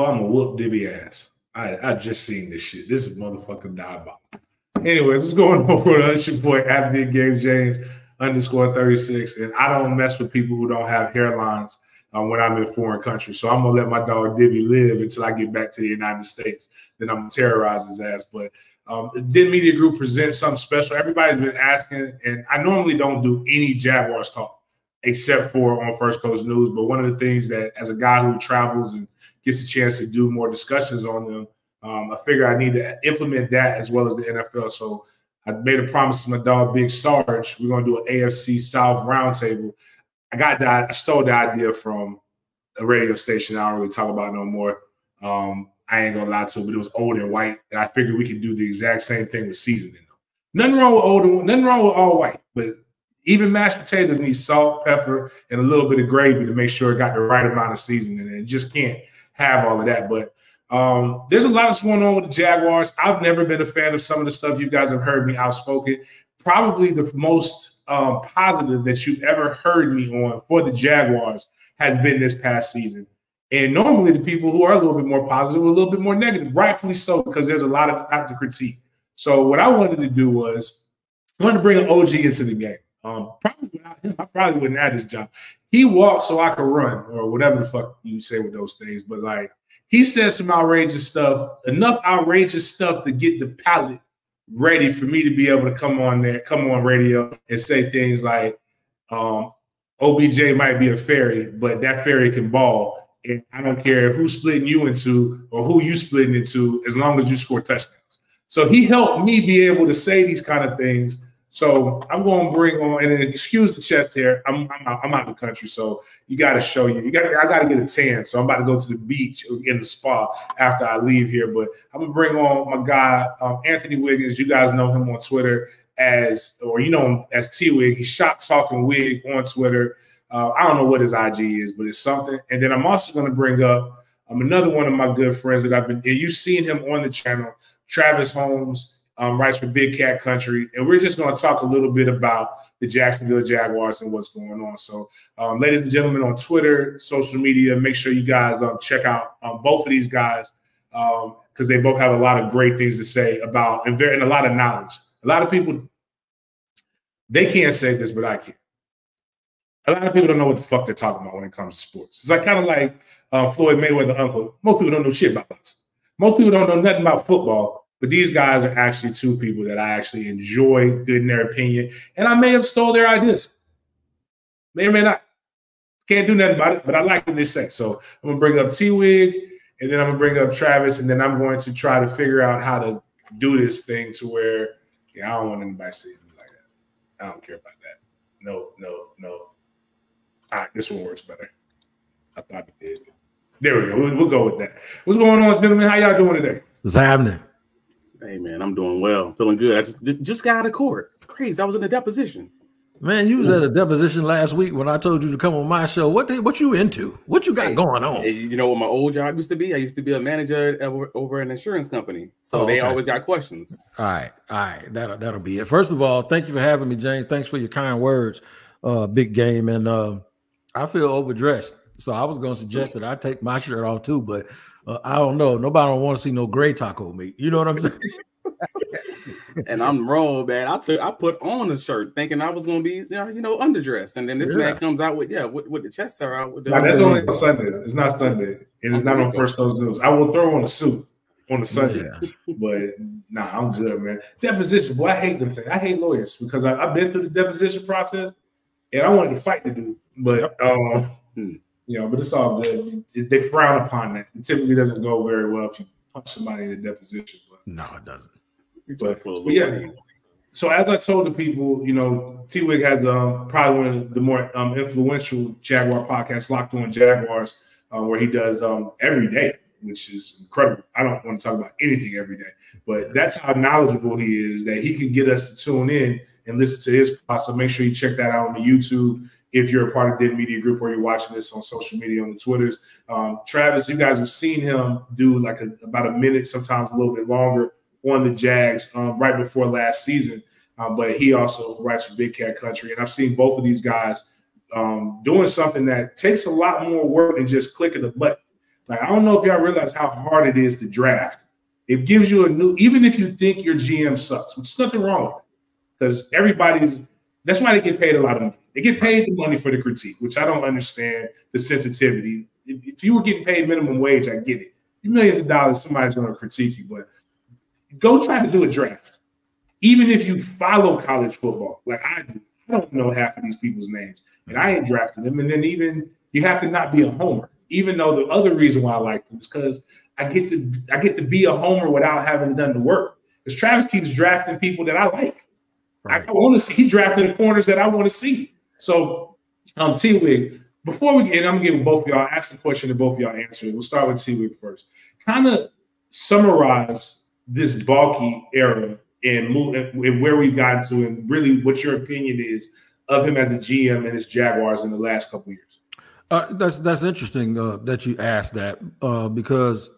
Boy, I'm gonna whoop Dibby ass. I I just seen this shit. This is motherfucking diabolical. Anyways, what's going on for us? Your boy Anthony Game James underscore 36. And I don't mess with people who don't have hairlines uh, when I'm in foreign countries. So I'm gonna let my dog Dibby live until I get back to the United States. Then I'm gonna terrorize his ass. But um, Media Group presents something special. Everybody's been asking, and I normally don't do any Jaguars talk except for on First Coast News. But one of the things that, as a guy who travels and gets a chance to do more discussions on them, um, I figure I need to implement that as well as the NFL. So I made a promise to my dog Big Sarge. We're gonna do an AFC South roundtable. I got that. I stole the idea from a radio station. I don't really talk about no more. Um, I ain't gonna lie to it, but it was old and white, and I figured we could do the exact same thing with seasoning. Nothing wrong with old and nothing wrong with all white, but even mashed potatoes need salt, pepper, and a little bit of gravy to make sure it got the right amount of seasoning. And it just can't have all of that. But um, there's a lot that's going on with the Jaguars. I've never been a fan of some of the stuff you guys have heard me outspoken. Probably the most um, positive that you've ever heard me on for the Jaguars has been this past season. And normally the people who are a little bit more positive are a little bit more negative, rightfully so, because there's a lot of not to critique. So what I wanted to do was I wanted to bring an OG into the game. Um, probably without him, I probably wouldn't have this job. He walked so I could run, or whatever the fuck you say with those things. But like he said some outrageous stuff, enough outrageous stuff to get the palate ready for me to be able to come on there, come on radio and say things like, um, OBJ might be a fairy, but that fairy can ball. And I don't care who's splitting you into or who you splitting into, as long as you score touchdowns. So he helped me be able to say these kind of things so I'm going to bring on, and excuse the chest here. I'm I'm out, I'm out of the country, so you got to show you. You got I got to get a tan. So I'm about to go to the beach in the spa after I leave here. But I'm gonna bring on my guy um, Anthony Wiggins. You guys know him on Twitter as, or you know him as T Wig. He's shop talking wig on Twitter. Uh, I don't know what his IG is, but it's something. And then I'm also going to bring up um, another one of my good friends that I've been. You've seen him on the channel, Travis Holmes um, writes for Big Cat Country, and we're just going to talk a little bit about the Jacksonville Jaguars and what's going on. So, um, ladies and gentlemen, on Twitter, social media, make sure you guys um, check out um, both of these guys because um, they both have a lot of great things to say about and, very, and a lot of knowledge. A lot of people they can't say this, but I can. A lot of people don't know what the fuck they're talking about when it comes to sports. It's like kind of like uh, Floyd Mayweather uncle. Most people don't know shit about boxing. Most people don't know nothing about football but these guys are actually two people that I actually enjoy, good in their opinion, and I may have stole their ideas. May or may not. Can't do nothing about it, but I like what they say. So I'm gonna bring up T Wig, and then I'm gonna bring up Travis, and then I'm going to try to figure out how to do this thing to where yeah, I don't want anybody seeing me like that. I don't care about that. No, no, no. All right, this one works better. I thought it did. There we go. We'll, we'll go with that. What's going on, gentlemen? How y'all doing today? What's happening? Hey man, I'm doing well, feeling good. I just just got out of court. It's crazy. I was in a deposition. Man, you was at a deposition last week when I told you to come on my show. What they, what you into? What you got hey, going on? You know what my old job used to be? I used to be a manager over, over an insurance company, so oh, they always got questions. All right, all right, that'll that'll be it. First of all, thank you for having me, James. Thanks for your kind words, uh, big game, and uh, I feel overdressed, so I was going to suggest that I take my shirt off too, but uh, I don't know. Nobody don't want to see no gray taco meat. You know what I'm saying? and I'm wrong, man. I took I put on a shirt thinking I was gonna be you know, you know underdressed, and then this yeah. man comes out with yeah with, with the chest hair out. With the, no, that's only on Sundays. It's not Sunday. It is not on First Coast News. I will throw on a suit on a Sunday, yeah. but nah, I'm good, man. Deposition, boy, I hate them things. I hate lawyers because I, have been through the deposition process, and I wanted to fight the dude, but um, hmm. You know, but it's all good. They frown upon that. It typically doesn't go very well if you punch somebody in a deposition. But no, it doesn't. But, but yeah. So as I told the people, you know, T Wig has um, probably one of the more um, influential Jaguar podcasts, Locked On Jaguars, uh, where he does um, every day, which is incredible. I don't want to talk about anything every day, but that's how knowledgeable he is. That he can get us to tune in and listen to his pod. So make sure you check that out on the YouTube if you're a part of Den Media Group or you're watching this on social media on the Twitters. Um, Travis, you guys have seen him do like a, about a minute, sometimes a little bit longer on the Jags um, right before last season. Um, but he also writes for Big Cat Country, and I've seen both of these guys um, doing something that takes a lot more work than just clicking a button. Like I don't know if y'all realize how hard it is to draft. It gives you a new, even if you think your GM sucks, which is nothing wrong with it, because everybody's. That's why they get paid a lot of money. They get paid the money for the critique, which I don't understand the sensitivity. If, if you were getting paid minimum wage, I get it. Millions of dollars, somebody's going to critique you, but go try to do a draft. Even if you follow college football, like I do, I don't know half of these people's names, and I ain't drafting them. And then even you have to not be a homer. Even though the other reason why I like them is because I get to I get to be a homer without having done the work. Because Travis keeps drafting people that I like. Right. I, I want to see he drafted the corners that I want to see. So, um, T Wig, before we get, I'm gonna give both of y'all ask the question and both of y'all answer it. We'll start with T Wig first. Kind of summarize this Baalke era and move and where we've gotten to, and really what your opinion is of him as a GM and his Jaguars in the last couple years. Uh, that's that's interesting uh, that you asked that uh, because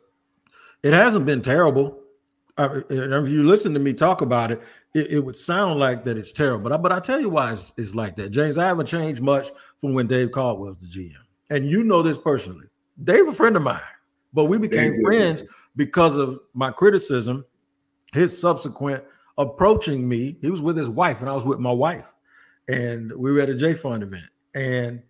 it hasn't been terrible. If you listen to me talk about it, it, it, would sound like that it's terrible. But I, but I tell you why it's, it's, like that, James. I haven't changed much from when Dave Caldwell was the GM, and you know this personally. Dave, a friend of mine, but we became Dave, friends because of my criticism. His subsequent approaching me, he was with his wife, and I was with my wife, and we were at a J Fund event, and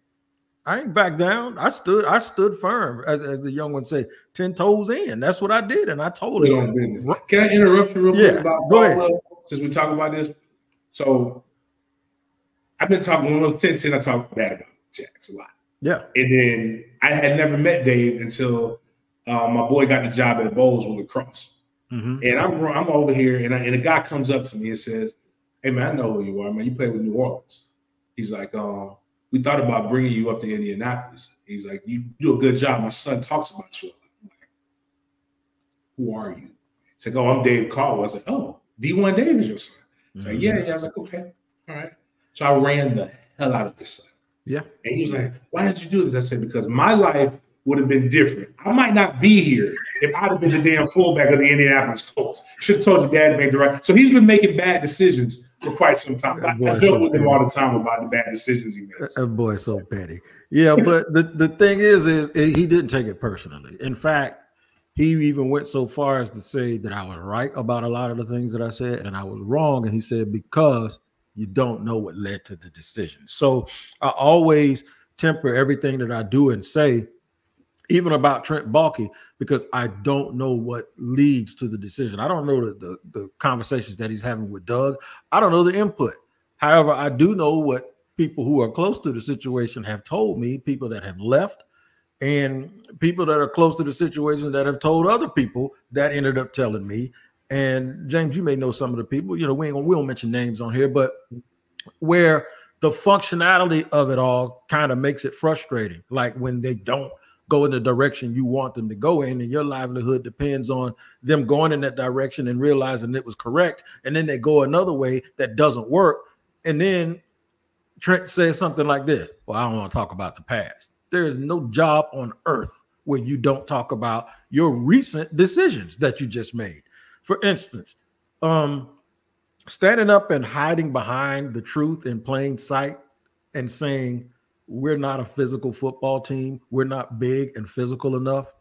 I ain't back down. I stood, I stood firm, as, as, the young ones say, ten toes in. That's what I did, and I told him. Can I interrupt you real yeah, quick about go ahead. since we talk about this? So I've been talking when I was 10, 10 I talked bad about Jacks a lot. Yeah. And then I had never met Dave until uh, my boy got the job at Bolles with lacrosse. Mm-hmm. And I'm I'm over here, and, I, and a guy comes up to me and says, "Hey man, I know who you are, man. You play with New Orleans." He's like, um, we thought about bringing you up to Indianapolis. He's like, you do a good job. My son talks about you. I'm like, who are you? He's like, oh, I'm Dave Caldwell. I was like, oh, D1 Dave is your son. He's mm-hmm. like, yeah, yeah. I was like, okay, all right. So I ran the hell out of this son. Yeah. And he was like, why did you do this? I said, because my life would have been different. I might not be here if I'd have been the damn fullback of the Indianapolis Colts. Should have told your dad to make the right. So he's been making bad decisions for quite some time. I, I joke with him all the time about the bad decisions he makes. That boy so petty. Yeah, but the, the thing is, is he didn't take it personally. In fact, he even went so far as to say that I was right about a lot of the things that I said, and I was wrong. And he said because you don't know what led to the decision. So I always temper everything that I do and say even about Trent Baalke, because I don't know what leads to the decision. I don't know the, the, the conversations that he's having with Doug. I don't know the input. However, I do know what people who are close to the situation have told me, people that have left, and people that are close to the situation that have told other people that ended up telling me. And James, you may know some of the people. You know, we ain't gonna, we don't mention names on here, but where the functionality of it all kind of makes it frustrating. Like when they don't go in the direction you want them to go in, and your livelihood depends on them going in that direction and realizing it was correct, and then they go another way that doesn't work, and then Trent says something like this: "Well, I don't want to talk about the past. There is no job on earth where you don't talk about your recent decisions that you just made. For instance, um, standing up and hiding behind the truth in plain sight and saying." We're not a physical football team. We're not big and physical enough.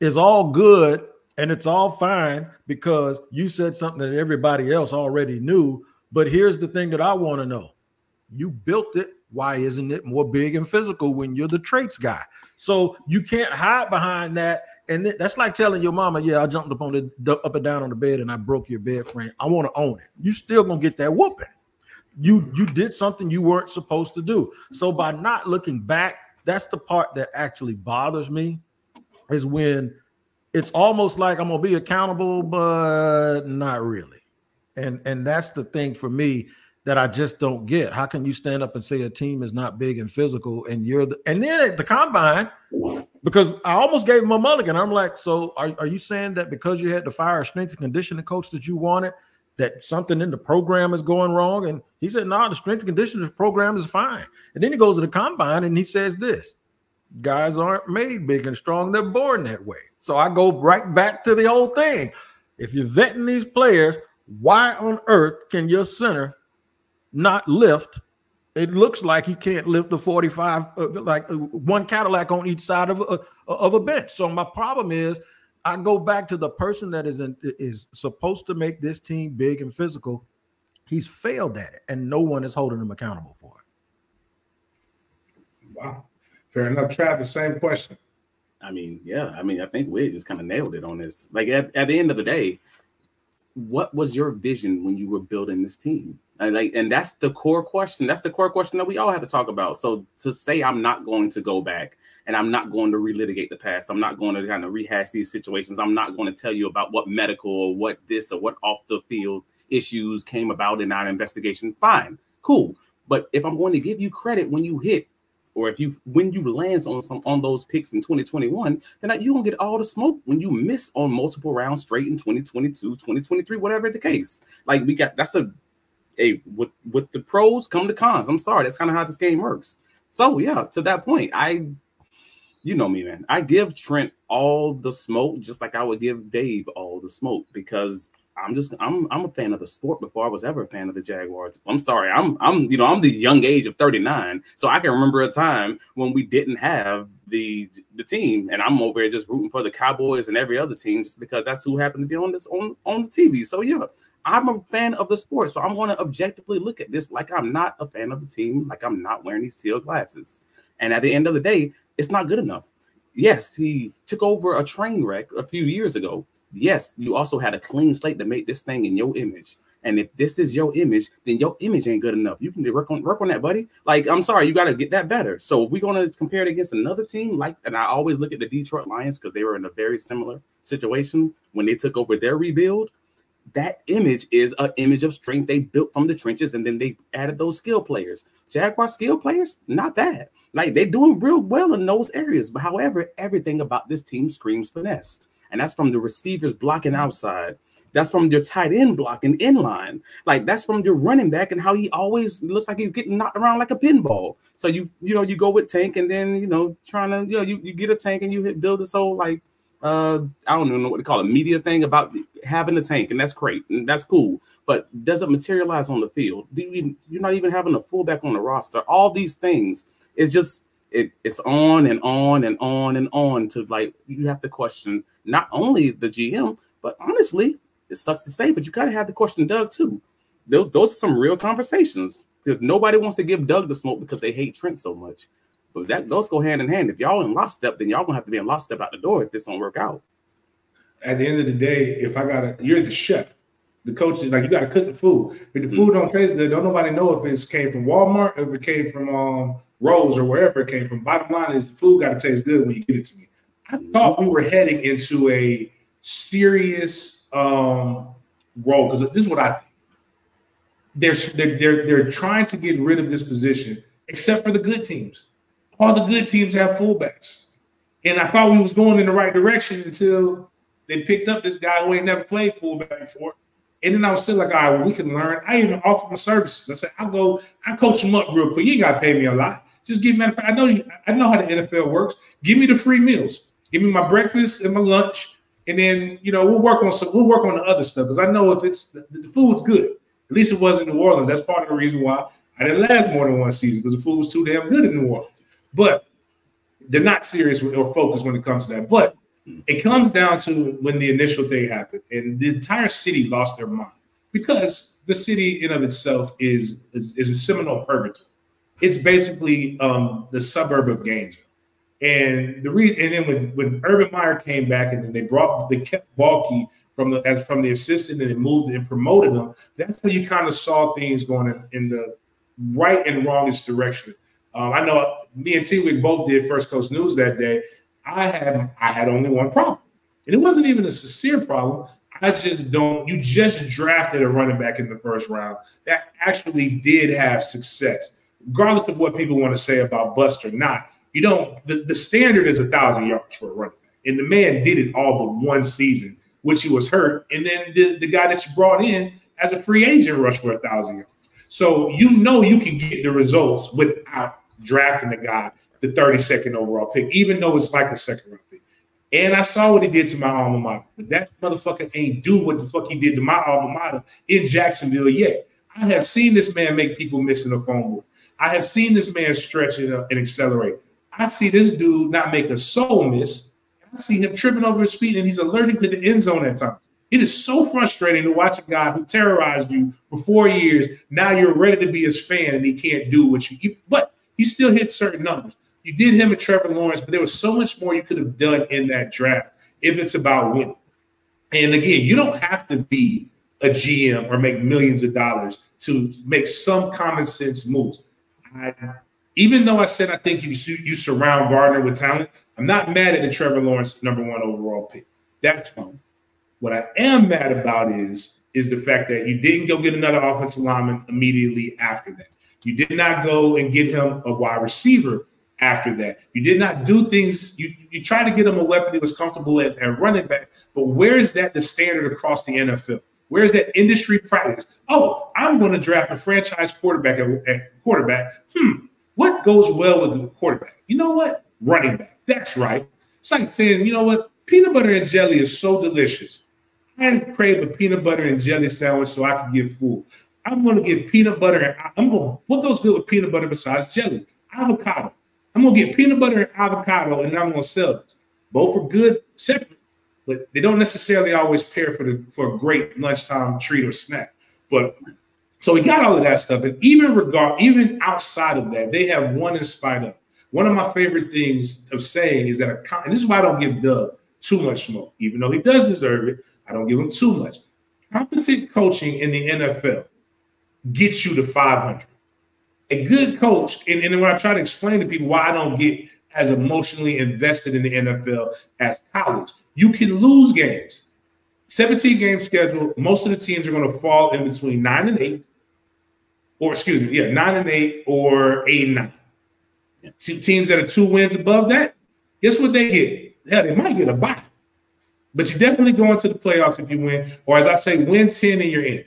It's all good and it's all fine because you said something that everybody else already knew. But here's the thing that I want to know you built it. Why isn't it more big and physical when you're the traits guy? So you can't hide behind that. And that's like telling your mama, "Yeah, I jumped up on the up and down on the bed and I broke your bed frame. I want to own it." You still gonna get that whooping you you did something you weren't supposed to do. So by not looking back, that's the part that actually bothers me is when it's almost like I'm gonna be accountable, but not really. And and that's the thing for me that I just don't get. How can you stand up and say a team is not big and physical, and you're the and then at the combine, because I almost gave him a mulligan. I'm like, so are, are you saying that because you had to fire a strength and conditioning coach that you wanted, that something in the program is going wrong. And he said, no, nah, the strength and conditioning program is fine. And then he goes to the combine and he says this guys aren't made big and strong, they're born that way. So I go right back to the old thing. If you're vetting these players, why on earth can your center not lift It looks like he can't lift the 45, uh, like uh, one Cadillac on each side of a, of a bench. So my problem is, I go back to the person that is in, is supposed to make this team big and physical. He's failed at it, and no one is holding him accountable for it. Wow, fair enough. Travis, same question. I mean, yeah, I mean, I think we just kind of nailed it on this. Like at, at the end of the day, what was your vision when you were building this team? And like, and that's the core question. That's the core question that we all have to talk about. So to say I'm not going to go back and I'm not going to relitigate the past, I'm not going to kind of rehash these situations. I'm not going to tell you about what medical or what this or what off the field issues came about in our investigation. Fine, cool. But if I'm going to give you credit when you hit or if you when you lands on some on those picks in 2021, then you don't get all the smoke when you miss on multiple rounds straight in 2022, 2023, whatever the case. Like we got that's a a with with the pros come the cons. I'm sorry, that's kind of how this game works. So yeah, to that point, I you know me, man. I give Trent all the smoke, just like I would give Dave all the smoke, because I'm just I'm I'm a fan of the sport before I was ever a fan of the Jaguars. I'm sorry, I'm I'm you know I'm the young age of 39, so I can remember a time when we didn't have the the team, and I'm over here just rooting for the Cowboys and every other team just because that's who happened to be on this on on the TV. So yeah, I'm a fan of the sport, so I'm going to objectively look at this like I'm not a fan of the team, like I'm not wearing these teal glasses. And at the end of the day, it's not good enough. Yes, he took over a train wreck a few years ago, yes, you also had a clean slate to make this thing in your image. And if this is your image, then your image ain't good enough. You can work on work on that, buddy. Like, I'm sorry, you got to get that better. So we're gonna compare it against another team, like, and I always look at the Detroit Lions because they were in a very similar situation when they took over their rebuild. That image is an image of strength they built from the trenches, and then they added those skill players. Jaguar skill players, not bad. Like they're doing real well in those areas. But however, everything about this team screams finesse and that's from the receivers blocking outside. That's from your tight end blocking in line. Like that's from your running back and how he always looks like he's getting knocked around like a pinball. So you you know you go with tank and then you know trying to you know you, you get a tank and you hit build this whole like uh I don't even know what to call it media thing about having a tank and that's great and that's cool. But does it materialize on the field? You, you're not even having a fullback on the roster. All these things. It's just it, it's on and on and on and on to like you have to question not only the GM, but honestly, it sucks to say, but you gotta have to question Doug too. Those, those are some real conversations because nobody wants to give Doug the smoke because they hate Trent so much. But that those go hand in hand. If y'all in lockstep, then y'all gonna have to be in lockstep out the door if this don't work out. At the end of the day, if I gotta, you're the chef. The coach is like you gotta cook the food. If the food don't taste good, don't nobody know if it came from Walmart, if it came from um Rose or wherever it came from. Bottom line is the food got to taste good when you give it to me. I thought we were heading into a serious um, role because this is what I think. They're, they're, they're, they're trying to get rid of this position, except for the good teams. All the good teams have fullbacks. And I thought we was going in the right direction until they picked up this guy who ain't never played fullback before. And then I was still like, all right, well, we can learn. I even offer my services. I said, I'll go, I coach them up real quick. You ain't got to pay me a lot. Just give me, I know, I know how the NFL works. Give me the free meals. Give me my breakfast and my lunch, and then you know we'll work on some. We'll work on the other stuff because I know if it's the, the food's good. At least it was in New Orleans. That's part of the reason why I didn't last more than one season because the food was too damn good in New Orleans. But they're not serious or focused when it comes to that. But it comes down to when the initial thing happened, and the entire city lost their mind because the city in of itself is is, is a seminal purgatory. It's basically um, the suburb of Gainesville. And the reason, and then when, when Urban Meyer came back, and then they brought they kept Baalke from the as from the assistant, and they moved and promoted him. That's how you kind of saw things going in, in the right and wrongest direction. Um, I know me and T Wig both did First Coast News that day. I had I had only one problem, and it wasn't even a sincere problem. I just don't. You just drafted a running back in the first round that actually did have success, regardless of what people want to say about bust or not you don't. The, the standard is a thousand yards for a running back, and the man did it all but one season, which he was hurt, and then the, the guy that you brought in as a free agent rushed for a thousand yards. So you know you can get the results without drafting the guy the 32nd overall pick, even though it's like a second round pick. And I saw what he did to my alma mater, but that motherfucker ain't do what the fuck he did to my alma mater in Jacksonville yet. I have seen this man make people miss in the phone booth. I have seen this man stretch and accelerate. I see this dude not make a soul miss. I see him tripping over his feet, and he's allergic to the end zone at times. It is so frustrating to watch a guy who terrorized you for four years. Now you're ready to be his fan, and he can't do what you. But he still hit certain numbers. You did him and Trevor Lawrence, but there was so much more you could have done in that draft if it's about winning. And again, you don't have to be a GM or make millions of dollars to make some common sense moves. I, even though I said I think you you surround Gardner with talent, I'm not mad at the Trevor Lawrence number one overall pick. That's fine. What I am mad about is is the fact that you didn't go get another offensive lineman immediately after that. You did not go and get him a wide receiver after that. You did not do things. You you tried to get him a weapon he was comfortable at, at running back, but where is that the standard across the NFL? Where's that industry practice? Oh, I'm going to draft a franchise quarterback at, at quarterback. Hmm, what goes well with the quarterback? You know what? Running back. That's right. It's like saying, you know what? Peanut butter and jelly is so delicious. I crave a peanut butter and jelly sandwich so I can get full. I'm going to get peanut butter and I'm going. To, what goes good with peanut butter besides jelly? Avocado. I'm going to get peanut butter and avocado, and I'm going to sell this. Both are good separate but they don't necessarily always pair for the for a great lunchtime treat or snack. But so we got all of that stuff, and even regard even outside of that, they have one in spite of. One of my favorite things of saying is that, a, and this is why I don't give Doug too much smoke, even though he does deserve it. I don't give him too much. Competent coaching in the NFL gets you to 500. A good coach, and, and when I try to explain to people why I don't get as emotionally invested in the NFL as college, you can lose games. 17 game schedule, most of the teams are going to fall in between nine and eight, or excuse me, yeah, nine and eight or eight and nine. Yeah. teams that are two wins above that, guess what they get? Yeah, they might get a bye. But you definitely go into the playoffs if you win, or as I say, win 10 and you're in.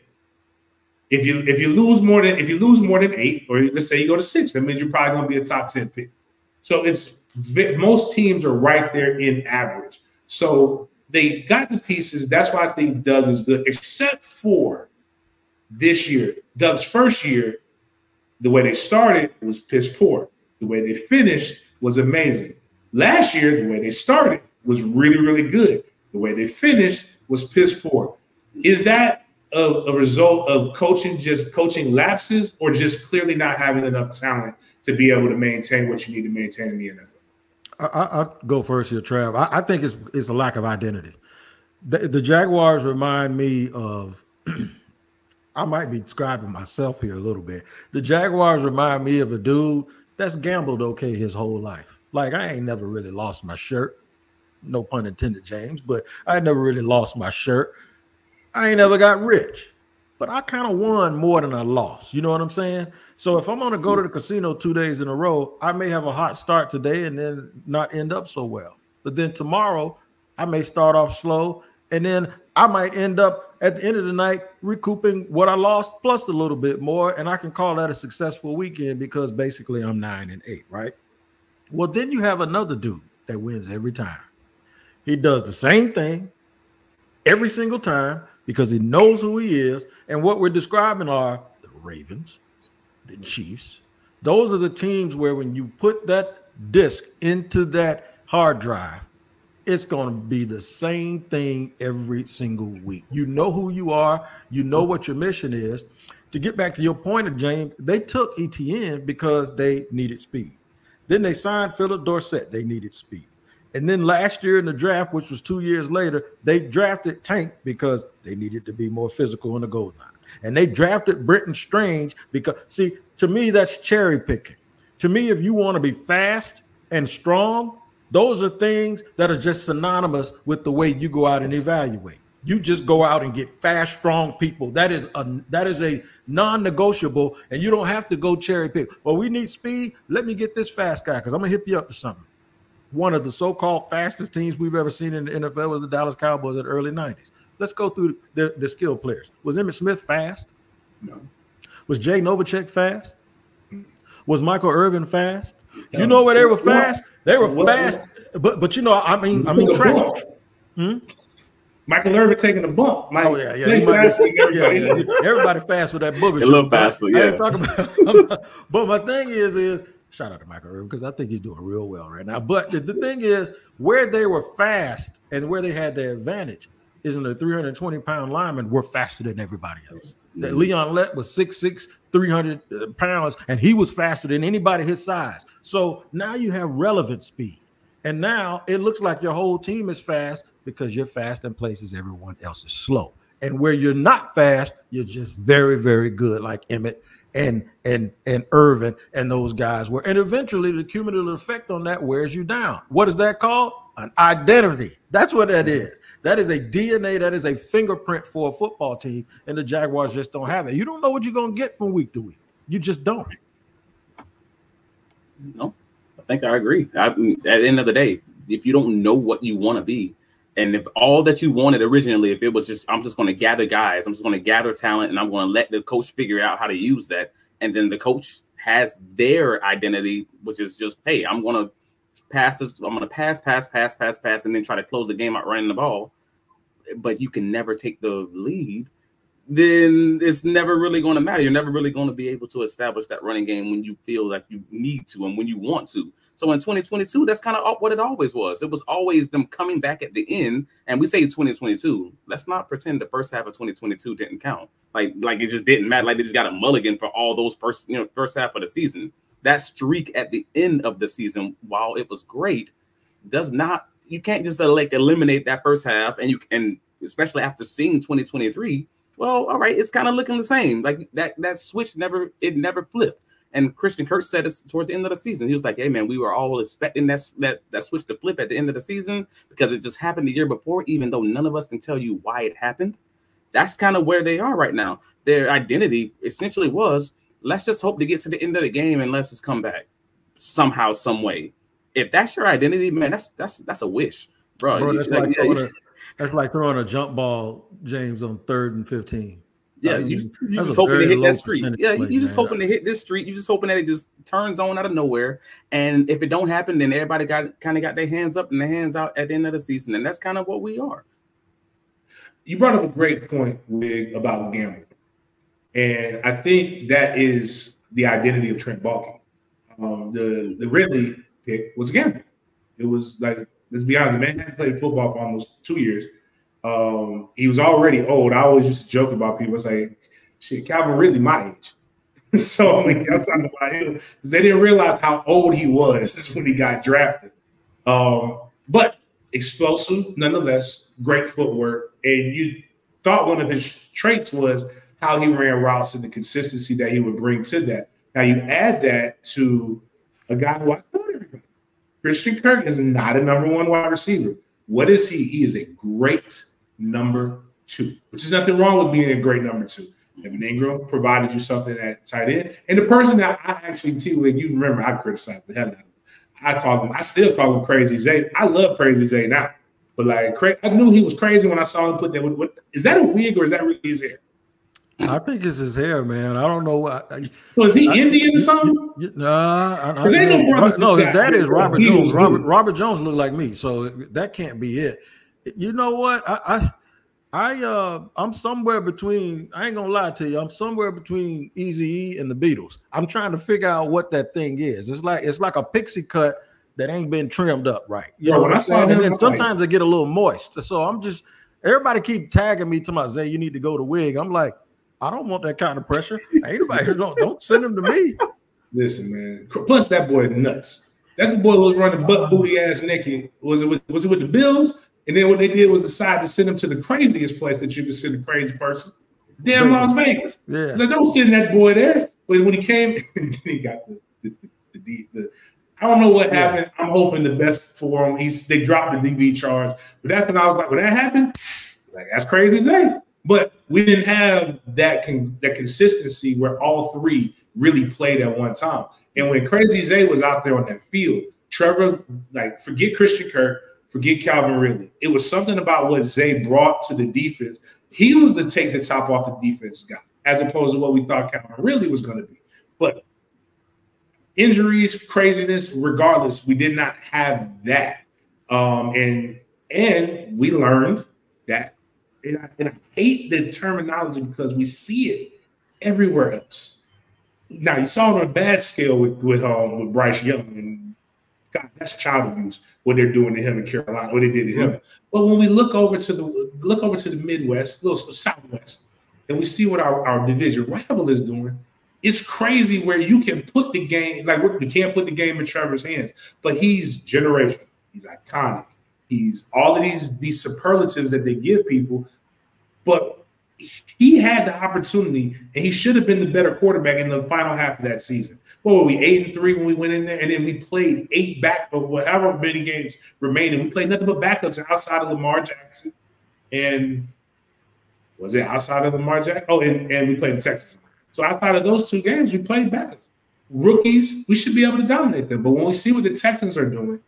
If you if you lose more than if you lose more than eight, or let's say you go to six, that means you're probably going to be a top 10 pick. So it's most teams are right there in average. So they got the pieces. That's why I think Doug is good, except for this year. Doug's first year, the way they started was piss poor. The way they finished was amazing. Last year, the way they started was really, really good. The way they finished was piss poor. Is that a, a result of coaching, just coaching lapses, or just clearly not having enough talent to be able to maintain what you need to maintain in the NFL? I, will go first here, Trav. I, I, think it's it's a lack of identity. The, the Jaguars remind me of. I might be describing myself here a little bit. The Jaguars remind me of a dude that's gambled okay his whole life. Like I ain't never really lost my shirt. No pun intended, James, but I never really lost my shirt. I ain't never got rich but I kind of won more than I lost. You know what I'm saying? So if I'm to go to the casino two days in a row, I may have a hot start today and then not end up so well. But then tomorrow, I may start off slow and then I might end up at the end of the night recouping what I lost plus a little bit more. And I can call that a successful weekend because basically I'm nine and eight, right? Well, then you have another dude that wins every time. He does the same thing every single time because he knows who he is. And what we're describing are the Ravens, the Chiefs. Those are the teams where when you put that disc into that hard drive, it's going to be the same thing every single week. You know who you are, you know what your mission is. To get back to your point of James, they took ETN because they needed speed. Then they signed Phillip Dorsett, they needed speed. And then last year in the draft, which was two years later, they drafted Tank because they needed to be more physical on the goal line. And they drafted Brenton Strange because, see, to me, that's cherry picking. To me, if you want to be fast and strong, those are things that are just synonymous with the way you go out and evaluate. You just go out and get fast, strong people. That is a that is a non-negotiable, and you don't have to go cherry pick. Well, we need speed. Let me get this fast guy because I'm gonna hip you up to something one of the so-called fastest teams we've ever seen in the NFL was the Dallas Cowboys in the early 90s. Let's go through the, the skill players. Was Emmitt Smith fast? No. Was Jay Novacek fast? Was Michael Irvin fast? No. You know where they were fast? They were fast, but but you know, I mean, I mean, track. Hmm? Michael Irvin taking a bump. Mike, oh yeah, yeah. everybody. yeah, yeah. everybody fast with that booger. A little faster, yeah. About, but my thing is, is shout out to Michael Irvin because I think he's doing real well right now. But the, the thing is, where they were fast and where they had their advantage is in the 320 pound linemen were faster than everybody else. That. Leon Lett was 6'6, 300 uh, pounds, and he was faster than anybody his size. So now you have relevant speed. And now it looks like your whole team is fast because you're fast in places everyone else is slow. And where you're not fast, you're just very, very good, like Emmitt and and and Irvin and those guys were. And eventually the cumulative effect on that wears you down. What is that called? An identity. That's what that mm-hmm. is. That is a DNA, that is a fingerprint for a football team. And the Jaguars just don't have it. You don't know what you're gonna get from week to week. You just don't. No, I think I agree. I, at the end of the day, if you don't know what you want to be, and if all that you wanted originally, if it was just, I'm just going to gather guys, I'm just going to gather talent, and I'm going to let the coach figure out how to use that. And then the coach has their identity, which is just, hey, I'm going to pass this, I'm going to pass, pass, pass, pass, pass, and then try to close the game out running the ball. But you can never take the lead. Then it's never really going to matter. You're never really going to be able to establish that running game when you feel like you need to and when you want to. So in 2022, that's kind of what it always was. It was always them coming back at the end. And we say 2022. Let's not pretend the first half of 2022 didn't count. Like, like it just didn't matter. Like they just got a mulligan for all those first, you know, first half of the season. That streak at the end of the season, while it was great, does not. You can't just like eliminate that first half, and you and especially after seeing 2023. Well, all right, it's kind of looking the same. Like that that switch never it never flipped. And Christian Kirk said this towards the end of the season. He was like, "Hey man, we were all expecting that that that switch to flip at the end of the season because it just happened the year before, even though none of us can tell you why it happened." That's kind of where they are right now. Their identity essentially was, "Let's just hope to get to the end of the game and let's just come back somehow, some way." If that's your identity, man, that's that's that's a wish, bro. bro that's, like, like a, that's like throwing a jump ball, James, on third and fifteen. Yeah, you you just hoping to hit that street. Yeah, you just hoping to hit this street. You just hoping that it just turns on out of nowhere. And if it don't happen, then everybody got kind of got their hands up and their hands out at the end of the season. And that's kind of what we are. You brought up a great point, Wig, about gambling. And I think that is the identity of Trent Baalke. Um, the the Ridley pick was a gamble. It was like, let's be honest, the man hadn't played football for almost two years. Um, he was already old. I always used to joke about people say, shit, Calvin Ridley my age. so I mean, I'm talking about him they didn't realize how old he was when he got drafted. Um, but explosive nonetheless, great footwork. And you thought one of his traits was how he ran routes and the consistency that he would bring to that. Now you add that to a guy who I told everybody, Christian Kirk is not a number one wide receiver. What is he? He is a great number two, which is nothing wrong with being a great number two. Evan Engram provided you something at tight end. And the person that I actually, T Wig, you remember I criticized the hell out of him. I call him, I still call him Crazy Zay. I love Crazy Zay now. But like, I knew he was crazy when I saw him put that. What, what, is that a wig or is that really his hair? I think it's his hair, man. I don't know. I, is he I, Indian or something? Nah, I, I, no, no his dad is Robert Jones. Robert Robert Jones looked like me, so that can't be it you know what? I, I I uh I'm somewhere between I ain't gonna lie to you, I'm somewhere between Easy E and the Beatles. I'm trying to figure out what that thing is. It's like it's like a pixie cut that ain't been trimmed up right. You Bro, know what I'm saying? And then sometimes like, they get a little moist. So I'm just everybody keep tagging me to my Zay, you need to go to wig. I'm like, I don't want that kind of pressure. Anybody don't don't send them to me. Listen, man. Plus that boy nuts. That's the boy who was running butt booty ass naked. Was it with was it with the Bills? And then what they did was decide to send him to the craziest place that you could send a crazy person, damn Las Vegas. Yeah. Like, don't send that boy there. But when he came, he got the the, the, the, the I don't know what happened. I'm hoping the best for him. He's they dropped the DV charge, but that's when I was like, when that happened, like that's crazy thing. But we didn't have that con- that consistency where all three really played at one time. And when Crazy Zay was out there on that field, Trevor, like forget Christian Kirk, Forget Calvin Ridley. It was something about what Zay brought to the defense. He was the take the top off the defense guy, as opposed to what we thought Calvin Ridley was going to be. But injuries, craziness, regardless, we did not have that. Um, and and we learned that and I, and I hate the terminology because we see it everywhere else. Now you saw it on a bad scale with with um with Bryce Young and God, that's child abuse what they're doing to him in Carolina, what they did to him. But when we look over to the look over to the Midwest, little Southwest, and we see what our, our division rival is doing, it's crazy where you can put the game like you can't put the game in Trevor's hands, but he's generational, he's iconic, he's all of these these superlatives that they give people, but he had the opportunity and he should have been the better quarterback in the final half of that season. What were we eight and three when we went in there, and then we played eight back or whatever many games remaining. We played nothing but backups outside of Lamar Jackson, and was it outside of Lamar Jackson? Oh, and, and we played the Texas. So outside of those two games, we played backups. Rookies, we should be able to dominate them. But when we see what the Texans are doing,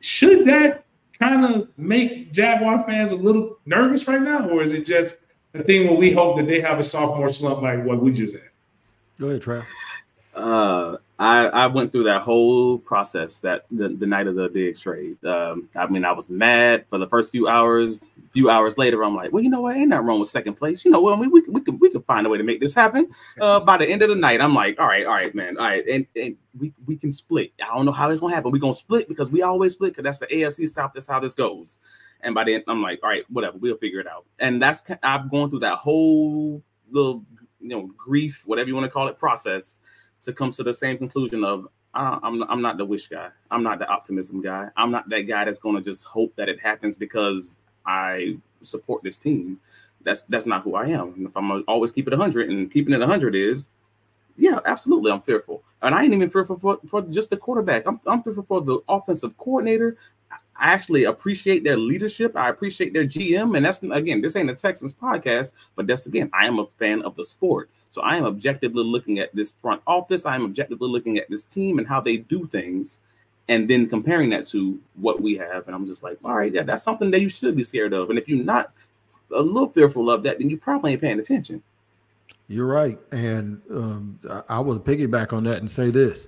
should that kind of make Jaguar fans a little nervous right now, or is it just the thing where we hope that they have a sophomore slump like what we just had. Go ahead, Trav. Uh, I, I went through that whole process that the, the night of the Diggs trade. Um, I mean, I was mad for the first few hours. Few hours later, I'm like, well, you know what? Ain't nothing wrong with second place. You know what? I mean, we, we could we could find a way to make this happen. Uh, by the end of the night, I'm like, all right, all right, man, all right, and, and we, we can split. I don't know how it's gonna happen. We're gonna split because we always split because that's the AFC South. That's how this goes. And by then, I'm like, all right, whatever, we'll figure it out. And that's I've gone through that whole little, you know, grief, whatever you want to call it, process to come to the same conclusion of uh, I'm I'm not the wish guy. I'm not the optimism guy. I'm not that guy that's going to just hope that it happens because I support this team. That's that's not who I am. And if I'm always keep it 100 and keeping it 100 is, yeah, absolutely, I'm fearful. And I ain't even fearful for, for just the quarterback. I'm, I'm fearful for the offensive coordinator. I actually appreciate their leadership. I appreciate their GM. And that's again, this ain't a Texans podcast, but that's again, I am a fan of the sport. So I am objectively looking at this front office. I am objectively looking at this team and how they do things, and then comparing that to what we have. And I'm just like, all right, yeah, that's something that you should be scared of. And if you're not a little fearful of that, then you probably ain't paying attention. You're right. And um, I will piggyback on that and say this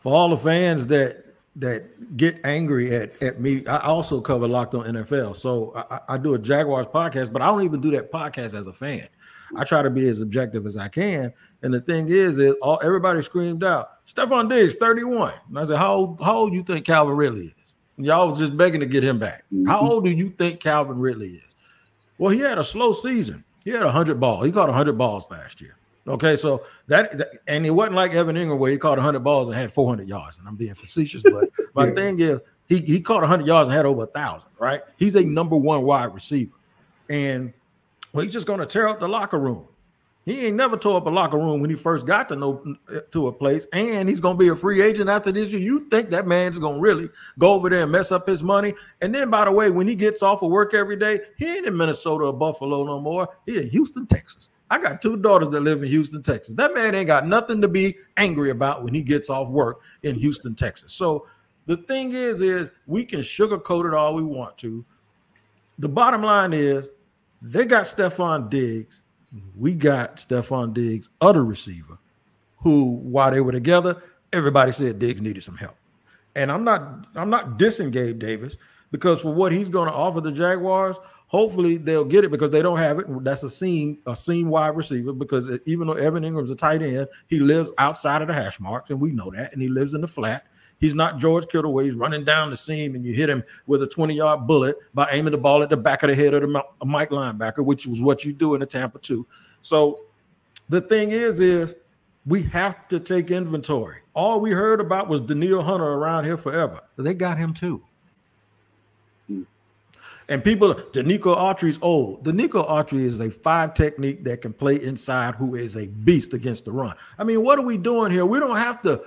for all the fans that that get angry at, at me. I also cover Locked On NFL. So I, I, do a Jaguars podcast, but I don't even do that podcast as a fan. I try to be as objective as I can. And the thing is, is all everybody screamed out, Stefon Diggs, 31. And I said, How old, how old you think Calvin Ridley is? And y'all was just begging to get him back. How mm-hmm. old do you think Calvin Ridley is? Well, he had a slow season. He had 100 balls. He caught 100 balls last year. Okay, so that, that, and it wasn't like Evan Engram where he caught 100 balls and had 400 yards. And I'm being facetious, but my yeah. thing is he he caught 100 yards and had over a thousand. Right? He's a number one wide receiver, and well, he's just going to tear up the locker room. He ain't never tore up a locker room when he first got to know to a place, and he's gonna be a free agent after this year. You think that man's gonna really go over there and mess up his money? And then, by the way, when he gets off of work every day, he ain't in Minnesota or Buffalo no more. He in Houston, Texas. I got two daughters that live in Houston, Texas. That man ain't got nothing to be angry about when he gets off work in Houston, Texas. So the thing is, is we can sugarcoat it all we want to. The bottom line is they got Stefon Diggs. We got Stefon Diggs, other receiver, who while they were together, everybody said Diggs needed some help. And I'm not I'm not dissing Gabe Davis because for what he's going to offer the Jaguars, Hopefully they'll get it because they don't have it. That's a seam, a seam wide receiver. Because even though Evan Engram's a tight end, he lives outside of the hash marks, and we know that. And he lives in the flat. He's not George Kittle where he's running down the seam and you hit him with a 20 yard bullet by aiming the ball at the back of the head of the Mike linebacker, which was what you do in the Tampa 2. So the thing is, is we have to take inventory. All we heard about was Danielle Hunter around here forever. They got him too. And people, Denico Autry's old. Denico Autry is a five technique that can play inside, who is a beast against the run. I mean, what are we doing here? We don't have to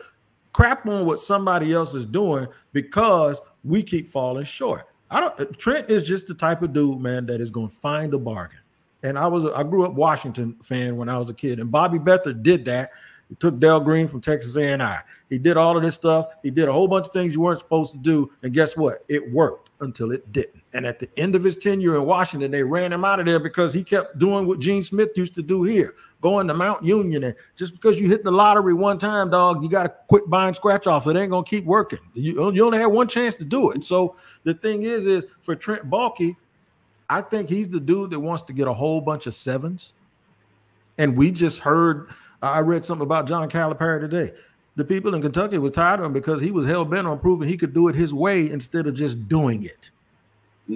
crap on what somebody else is doing because we keep falling short. I don't. Trent is just the type of dude, man, that is going to find a bargain. And I was, I grew up Washington fan when I was a kid, and Bobby Beathard did that. He took Dale Green from Texas A&I. He did all of this stuff. He did a whole bunch of things you weren't supposed to do, and guess what? It worked until it didn't. And at the end of his tenure in Washington, they ran him out of there because he kept doing what Gene Smith used to do here, going to Mount Union. And just because you hit the lottery one time, dog, you got to quit buying scratch offs. It ain't gonna keep working. You, you only had one chance to do it. So the thing is, is for Trent Baalke, I think he's the dude that wants to get a whole bunch of sevens. And we just heard, I read something about John Calipari today. The people in Kentucky were tired of him because he was hell bent on proving he could do it his way instead of just doing it.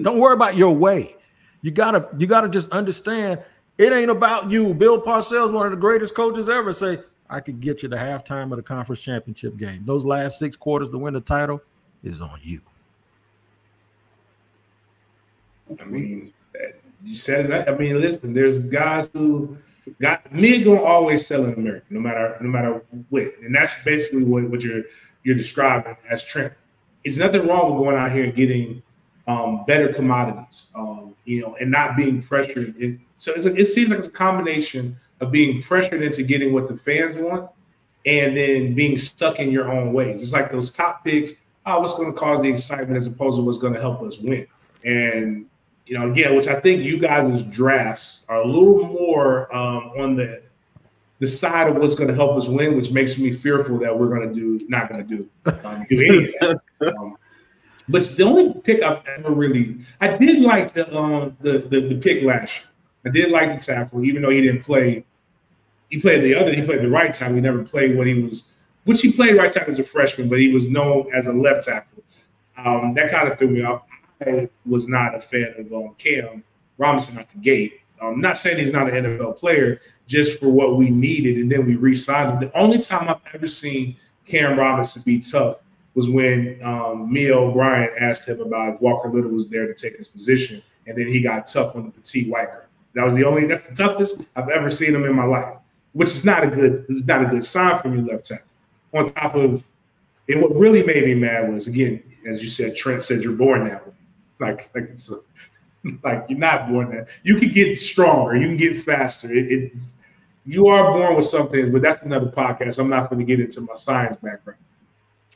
Don't worry about your way. You gotta, you gotta just understand it ain't about you. Bill Parcells, one of the greatest coaches ever, say, I could get you the halftime of the conference championship game. Those last six quarters to win the title is on you. I mean, you said it. I mean, listen, there's guys who me gonna always sell in America, no matter no matter what, and that's basically what, what you're you're describing as Trent. It's nothing wrong with going out here and getting um, better commodities, um, you know, and not being pressured. It, so a, it seems like it's a combination of being pressured into getting what the fans want and then being stuck in your own ways. It's like those top picks. Oh, what's going to cause the excitement as opposed to what's going to help us win? And you know, again, which I think you guys' drafts are a little more um, on the the side of what's going to help us win, which makes me fearful that we're going to do not going to do um, do any of that. Um, but the only pick I've ever really, I did like the um the the, the pick last year. I did like the tackle, even though he didn't play. He played the other. He played the right tackle. He never played when he was, which he played right tackle as a freshman, but he was known as a left tackle. Um, that kind of threw me off. I was not a fan of um, Cam Robinson at the gate. I'm not saying he's not an NFL player, just for what we needed, and then we re-signed him. The only time I've ever seen Cam Robinson be tough was when um, Mia O'Brien asked him about if Walker Little was there to take his position, and then he got tough on the petite white. That was the only. That's the toughest I've ever seen him in my life, which is not a good. It's not a good sign for me left tackle. On top of, and what really made me mad was again, as you said, Trent said you're born that way. Like, like it's a, like you're not born that. You can get stronger. You can get faster. It, it you are born with some things, but that's another podcast. I'm not going to get into my science background.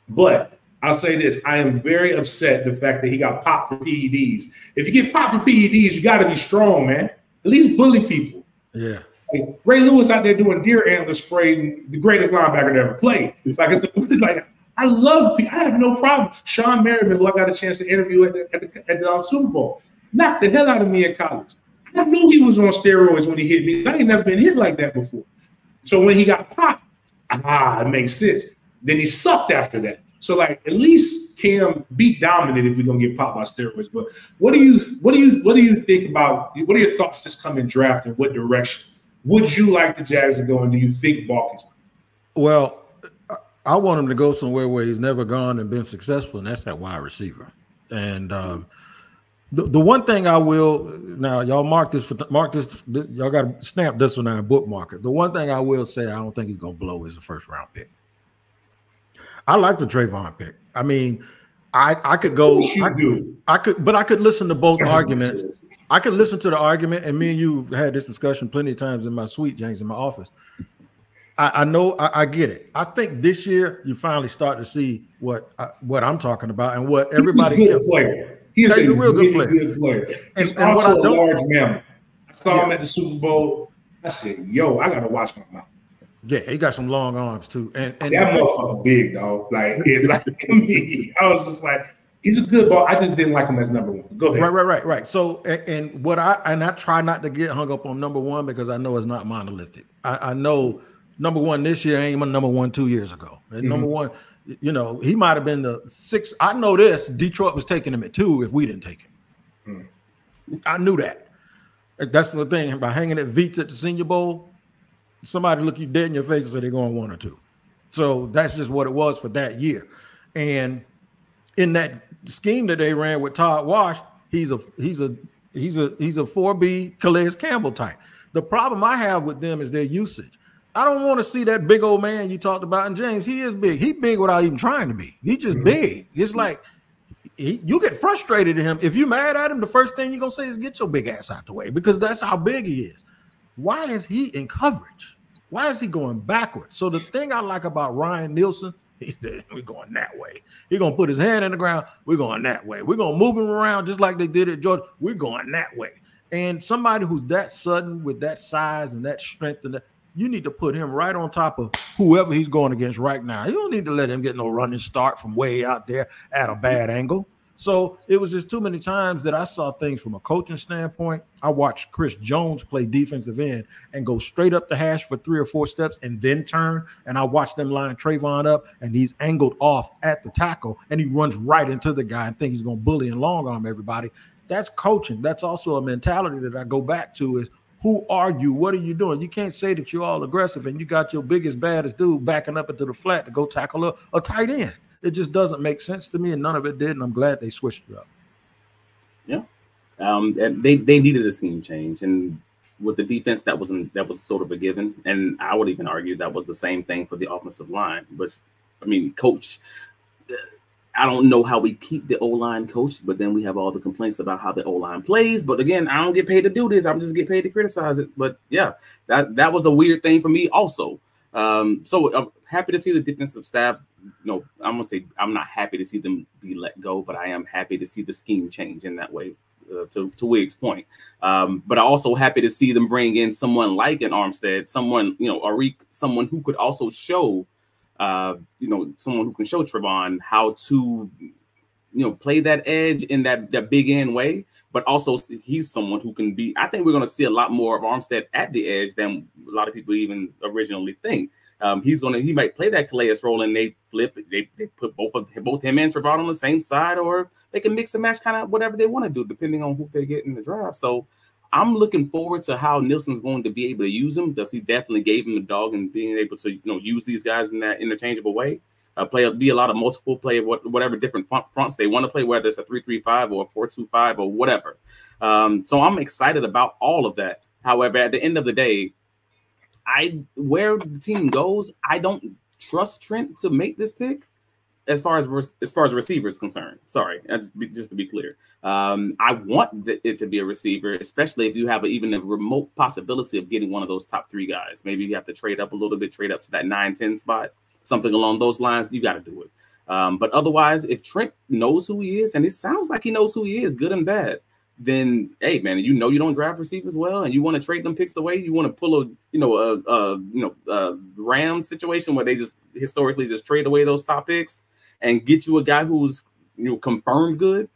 But I'll say this: I am very upset the fact that he got popped for PEDs. If you get popped for PEDs, you got to be strong, man. At least bully people. Yeah. Like Ray Lewis out there doing deer antler spray, the greatest linebacker to ever play. It's like it's like I love. I have no problem. Shawne Merriman, who I got a chance to interview at the at the, at the um, Super Bowl, knocked the hell out of me in college. I knew he was on steroids when he hit me. I ain't never been hit like that before. So when he got popped, ah, it makes sense. Then he sucked after that. So like at least Cam be dominant if we're gonna get popped by steroids. But what do you what do you what do you think about what are your thoughts this coming draft and what direction would you like the Jags to go and do you think Baalke is? Well, I want him to go somewhere where he's never gone and been successful, and that's that wide receiver. And um, the, the one thing I will now, y'all mark this for mark this, this y'all got to stamp this one and bookmark it. The one thing I will say I don't think he's gonna blow is a first round pick. I like the Travon pick. I mean, I I could go. I, I, could, but I could listen to both arguments. I could listen to the argument, and me and you had this discussion plenty of times in my suite, James, in my office. I, I know, I, I, get it. I think this year you finally start to see what uh, what I'm talking about and what everybody. He's a good player. He's a, a real good player. Good player. He's and, and also a large mammal. I saw yeah. him at the Super Bowl. I said, "Yo, I gotta watch my mouth." Yeah, he got some long arms too, and, and that motherfucker big dog. Like, it, like me, I was just like, he's a good ball. I just didn't like him as number one. Go ahead. Right, right, right, right. So, and, and, what I and I try not to get hung up on number one because I know it's not monolithic. I, I know number one this year ain't my number one two years ago. And mm-hmm. number one, you know, he might have been the six. I know this. Detroit was taking him at two if we didn't take him. Mm. I knew that. That's the thing by hanging at Veets at the Senior Bowl somebody look you dead in your face and say they're going one or two. So that's just what it was for that year. And in that scheme that they ran with Todd Wash, he's a he's a he's a he's a 4B Calais Campbell type. The problem I have with them is their usage. I don't want to see that big old man you talked about. And James, he is big. He big without even trying to be. He just mm-hmm. big. It's like he, you get frustrated at him. If you mad at him, the first thing you're gonna say is get your big ass out the way because that's how big he is. Why is he in coverage? Why is he going backwards? So the thing I like about Ryan Nielsen, we're going that way. He's gonna put his hand in the ground. We're going that way. We're gonna move him around just like they did at Georgia. We're going that way. And somebody who's that sudden with that size and that strength and that, you need to put him right on top of whoever he's going against right now. You don't need to let him get no running start from way out there at a bad angle. So it was just too many times that I saw things from a coaching standpoint. I watched Chris Jones play defensive end and go straight up the hash for three or four steps and then turn. And I watched them line Travon up and he's angled off at the tackle and he runs right into the guy and think he's going to bully and long arm everybody. That's coaching. That's also a mentality that I go back to is who are you? What are you doing? You can't say that you're all aggressive and you got your biggest, baddest dude backing up into the flat to go tackle a, a tight end. It just doesn't make sense to me, and none of it did. And I'm glad they switched it up. Yeah, um, they they needed a scheme change, and with the defense, that wasn't that was sort of a given. And I would even argue that was the same thing for the offensive line. But I mean, coach I don't know how we keep the O line coach, but then we have all the complaints about how the O line plays. But again, I don't get paid to do this. I'm just get paid to criticize it. But yeah, that that was a weird thing for me also. Um, so I'm happy to see the defensive staff. Know, I'm gonna say I'm not happy to see them be let go, but I am happy to see the scheme change in that way. Uh, to to Wig's point, um, but I also happy to see them bring in someone like an Armstead, someone you know, Arik, someone who could also show uh, you know, someone who can show Travon how to, you know, play that edge in that that big end way. But also, he's someone who can be. I think we're going to see a lot more of Armstead at the edge than a lot of people even originally think. Um, he's going to he might play that Calais role and they flip they, they put both of both him and Travon on the same side, or they can mix and match kind of whatever they want to do depending on who they get in the draft. So I'm looking forward to how Nielsen's going to be able to use him because he definitely gave him the dog and being able to you know use these guys in that interchangeable way. Uh, play be a lot of multiple play whatever different fronts they want to play, whether it's a three three five or a four two five or whatever. Um, so I'm excited about all of that. However, at the end of the day, I where the team goes, I don't trust Trent to make this pick as far as as far as receivers concerned. Sorry, just, just to be clear, um, I want it to be a receiver, especially if you have a, even a remote possibility of getting one of those top three guys. Maybe you have to trade up a little bit, trade up to that 9-10 spot, something along those lines. You got to do it. Um, but otherwise, if Trent knows who he is, and it sounds like he knows who he is, good and bad, then hey man, you know you don't draft receivers well, and you want to trade them picks away. You want to pull a you know a, a you know a Rams situation where they just historically just trade away those top picks and get you a guy who's you know confirmed good,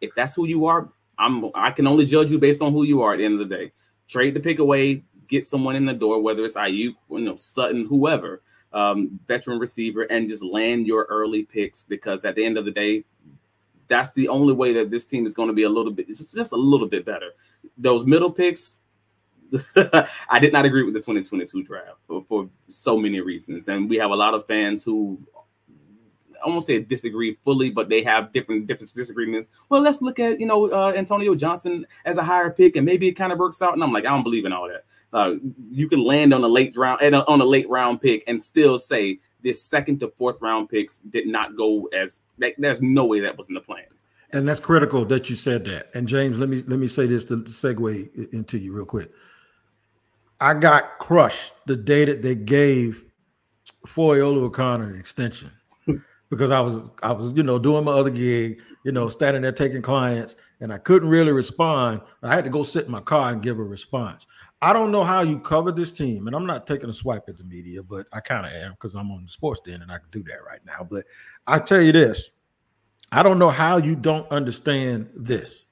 if that's who you are, I'm I can only judge you based on who you are at the end of the day. Trade the pick away, get someone in the door, whether it's Aiyuk, you know, Sutton, whoever, um, veteran receiver, and just land your early picks because at the end of the day, that's the only way that this team is going to be a little bit just, just a little bit better. Those middle picks, I did not agree with the 2022 draft for, for so many reasons. And we have a lot of fans who I won't say disagree fully, but they have different different disagreements. Well, let's look at you know uh, Antonio Johnson as a higher pick, and maybe it kind of works out. And I'm like, I don't believe in all that. Uh, you can land on a late round on a late round pick and still say this second to fourth round picks did not go as there's no way that was in the plan. And that's critical that you said that. And James, let me let me say this to segue into you real quick. I got crushed the day that they gave Foye Oluokun an extension because I was I was you know doing my other gig, you know, standing there taking clients, and I couldn't really respond. I had to go sit in my car and give a response. I don't know how you cover this team, and I'm not taking a swipe at the media, but I kind of am because I'm on the sports den and I can do that right now. But I tell you this, I don't know how you don't understand this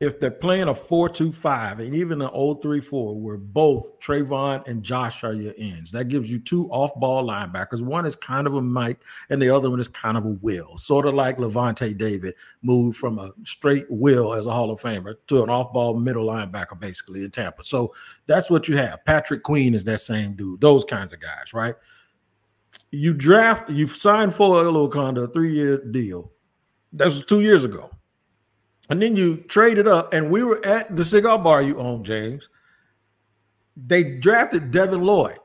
if they're playing a 4-2-5 and even an 0-3-4 where both Travon and Josh are your ends, that gives you two off-ball linebackers. One is kind of a Mike and the other one is kind of a Will. Sort of like Lavonte David moved from a straight Will as a Hall of Famer to an off-ball middle linebacker basically in Tampa. So that's what you have. Patrick Queen is that same dude. Those kinds of guys, right? You draft, you've signed for a little kind a three-year deal. That was two years ago and then you traded up, and we were at the cigar bar you own, James. They drafted Devin Lloyd.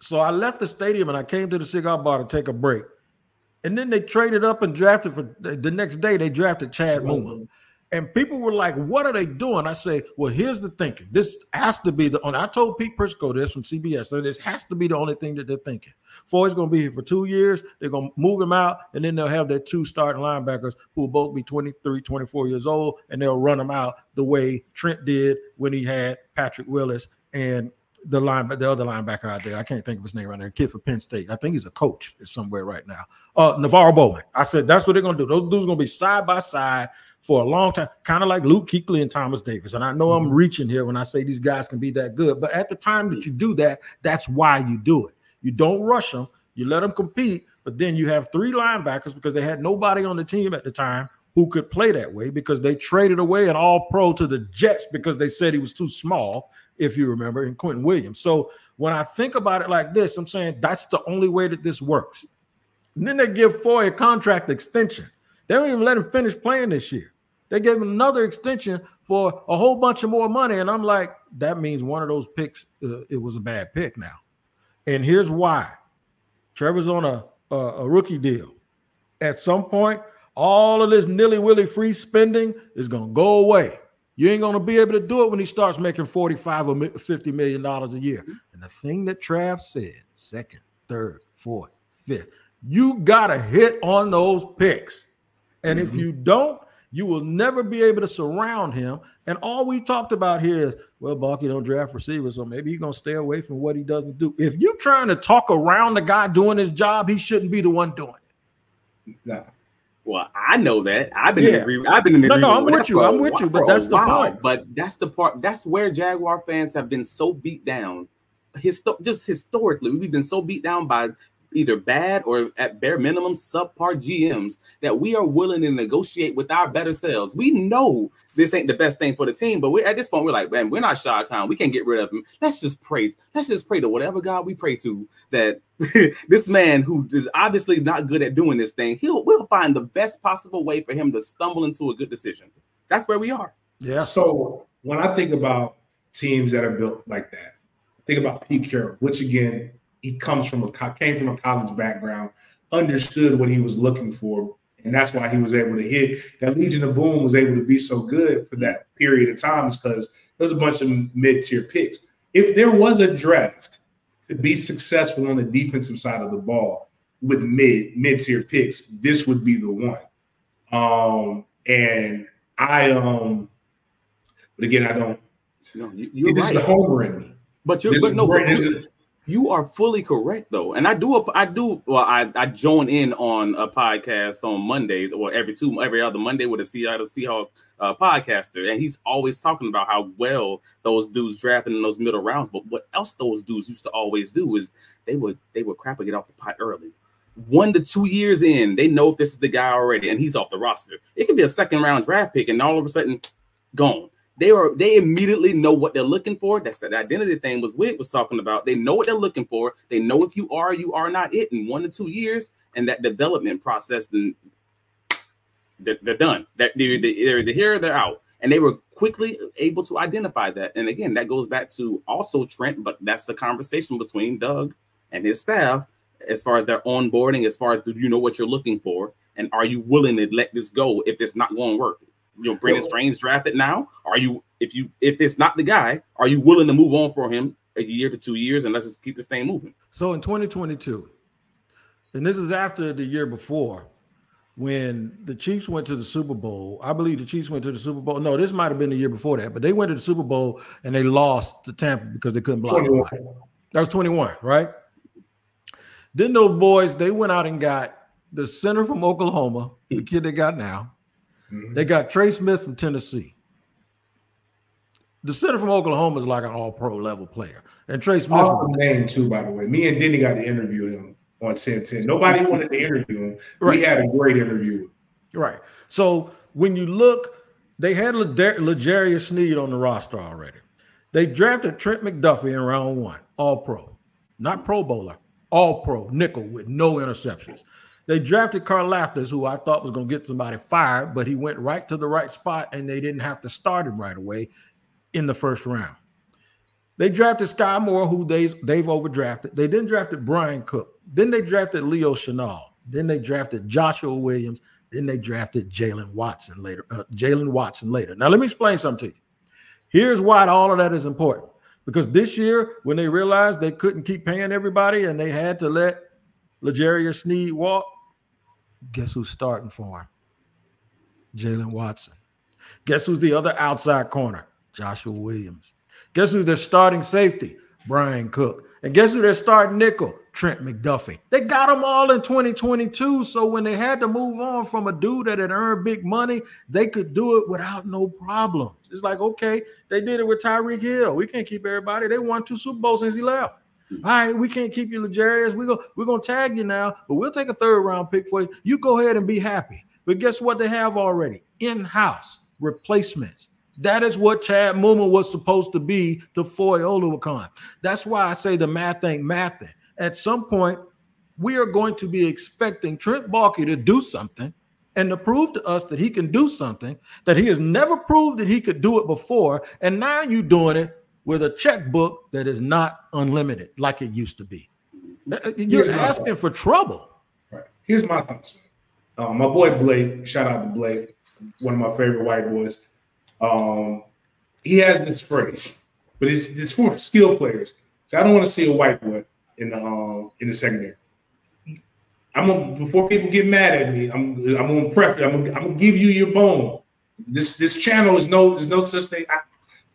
So I left the stadium and I came to the cigar bar to take a break. And then they traded up and drafted for the next day, they drafted Chad Muma. And people were like, what are they doing? I say, well, here's the thinking. This has to be the only. I told Pete Prisco this from CBS. So this has to be the only thing that they're thinking. Foye's going to be here for two years. They're going to move him out, and then they'll have their two starting linebackers who will both be 23, 24 years old, and they'll run them out the way Trent did when he had Patrick Willis and the line, but the other linebacker out there, I can't think of his name right now. Kid for Penn State. I think he's a coach somewhere right now. Uh, NaVorro Bowman. I said that's what they're gonna do. Those dudes gonna be side by side for a long time, kind of like Luke Kuechly and Thomas Davis. And I know I'm mm-hmm. reaching here when I say these guys can be that good, but at the time that you do that, that's why you do it. You don't rush them. You let them compete, but then you have three linebackers because they had nobody on the team at the time who could play that way because they traded away an all pro to the Jets because they said he was too small, if you remember, in Quinnen Williams. So when I think about it like this, I'm saying that's the only way that this works. And then they give Foy a contract extension. They don't even let him finish playing this year. They gave him another extension for a whole bunch of more money. And I'm like, that means one of those picks, uh, it was a bad pick now. And here's why Trevor's on a, a, a rookie deal. At some point, all of this nilly willy free spending is going to go away. You ain't going to be able to do it when he starts making 45 or 50 million dollars a year. And the thing that Trav said, second, third, fourth, fifth, you got to hit on those picks. And mm-hmm. if you don't, you will never be able to surround him. And all we talked about here is, well, Balky don't draft receivers, so maybe he's gonna stay away from what he doesn't do. If you're trying to talk around the guy doing his job, he shouldn't be the one doing it. No. Well, I know that. I've been yeah. in I've been in No, no, I'm with you. I'm with you, but that's the point. But that's the part. That's where Jaguar fans have been so beat down. Histo- just historically, we've been so beat down by either bad or at bare minimum subpar GMs that we are willing to negotiate with our better selves. We know this ain't the best thing for the team, but we at this point we're like, man, we're not Shad Khan. We can't get rid of him. Let's just pray. Let's just pray to whatever God we pray to that this man who is obviously not good at doing this thing, he'll we'll find the best possible way for him to stumble into a good decision. That's where we are. Yeah. So when I think about teams that are built like that, think about Pete Carroll, which again he comes from a came from a college background, understood what he was looking for, and that's why he was able to hit. That Legion of Boom was able to be so good for that period of time is because there was a bunch of mid tier picks. If there was a draft to be successful on the defensive side of the ball with mid mid tier picks, this would be the one. Um, and I um, but again, I don't. No, you, are this right. is the homer in me. But you're but no, but, you are fully correct though, and I do a, I do well. I, I join in on a podcast on Mondays or every two every other Monday with a Seattle Seahawks uh, podcaster, and he's always talking about how well those dudes drafting in those middle rounds. But what else those dudes used to always do is they would they would crap and get off the pot early. One to two years in, they know if this is the guy already, and he's off the roster. It could be a second round draft pick, and all of a sudden, gone they are they immediately know what they're looking for. That's that identity thing was Witt was talking about. They know what they're looking for. They know if you are, you are not it in one to two years, and that development process, then they're, done. That they're, they're, they're here, they're out, and they were quickly able to identify that. And again, that goes back to also Trent, but that's the conversation between Doug and his staff as far as their onboarding, as far as do you know what you're looking for, and are you willing to let this go if it's not going to work? You know Brenton Strange drafted now? Are you if you if it's not the guy, are you willing to move on for him a year to two years and let's just keep this thing moving? So in 2022, and this is after the year before, when the Chiefs went to the Super Bowl. I believe the Chiefs went to the Super Bowl. No, this might have been the year before that, but they went to the Super Bowl and they lost to Tampa because they couldn't block. That was 21, right? Then those boys, they went out and got the center from Oklahoma, the kid they got now. Mm-hmm. They got Trey Smith from Tennessee. The center from Oklahoma is like an all pro level player. And Trey Smith. Awesome name, too, by the way. Me and Denny got to interview him on 10 10. Nobody wanted to interview him. Right. We had a great interview. Right. So when you look, they had L'Jarius Sneed on the roster already. They drafted Trent McDuffie in round one, all pro, not pro bowler, all pro, nickel with no interceptions. They drafted Carl Karlaftis, who I thought was going to get somebody fired, but he went right to the right spot and they didn't have to start him right away in the first round. They drafted Sky Moore, who they, they've overdrafted. They then drafted Bryan Cook. Then they drafted Leo Chenal. Then they drafted Joshua Williams. Then they drafted Jaylen Watson later. Uh, Jaylen Watson later. Now, let me explain something to you. Here's why all of that is important. Because this year, when they realized they couldn't keep paying everybody and they had to let L'Jarius Sneed walk, Guess who's starting for him? Jaylen Watson. Guess who's the other outside corner? Joshua Williams. Guess who's their starting safety? Bryan Cook. And guess who they're starting nickel? Trent McDuffie. They got them all in 2022. So when they had to move on from a dude that had earned big money, they could do it without no problems. It's like, okay, they did it with Tyreek Hill. We can't keep everybody. They won two Super Bowls since he left. All right, we can't keep you, L'Jarius. We go, we're gonna tag you now, but we'll take a third round pick for you. You go ahead and be happy. But guess what? They have already in-house replacements. That is what Chad Muma was supposed to be to Foye Oluokun. That's why I say the math ain't mathing. At some point, we are going to be expecting Trent Baalke to do something and to prove to us that he can do something that he has never proved that he could do it before. And now you're doing it with a checkbook that is not unlimited like it used to be. Uh, you're Here's asking for trouble. Right. Here's my thoughts. Uh, my boy Blake, shout out to Blake, one of my favorite white boys. Um, he has this phrase, but it's, it's for skill players. So I don't want to see a white boy in the um, in the secondary. I'm gonna before people get mad at me. I'm I'm gonna prep. I'm gonna, I'm gonna give you your bone. This this channel is no there's no such thing. I,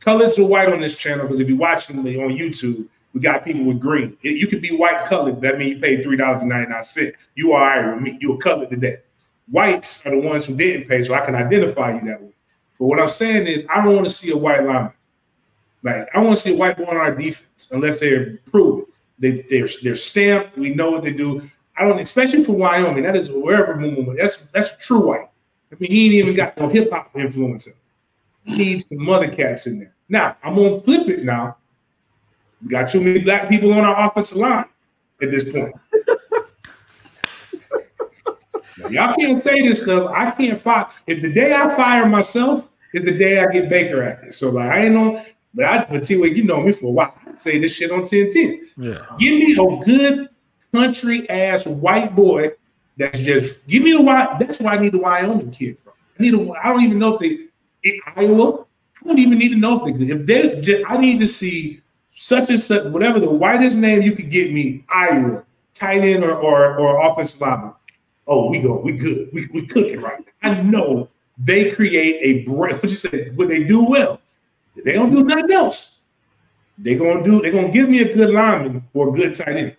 coloreds are white on this channel because if you're watching me on YouTube, we got people with green. You could be white colored. That means you paid three dollars and ninety nine cents. You are with me. You are colored today. Whites are the ones who didn't pay, so I can identify you that way. But what I'm saying is, I don't want to see a white lineman. Like I want to see a white boy on our defense unless they're proven. They, they're they're stamped. We know what they do. I don't, especially for Wyoming. That is wherever movement. That's that's true white. I mean, he ain't even got no hip hop influence. He needs some other cats in there. Now I'm gonna flip it. Now we got too many black people on our offensive line at this point. y'all can't say this stuff. I can't fire. If the day I fire myself is the day I get Baker at this. So like I ain't know, but I but T you know me for a while. I say this shit on 1010. Yeah. Give me a good country ass white boy that's just give me the why. That's why I need the Wyoming kid from. I need a. I don't even know if they in Iowa. I don't even need to know if they if they. I need to see such and such whatever the whitest name you could get me Iowa tight end or or, or offensive lineman. Oh, we go. We good. We we cooking right. I know they create a break. What you say? What they do well. They don't do nothing else. They gonna do. They gonna give me a good lineman or a good tight end.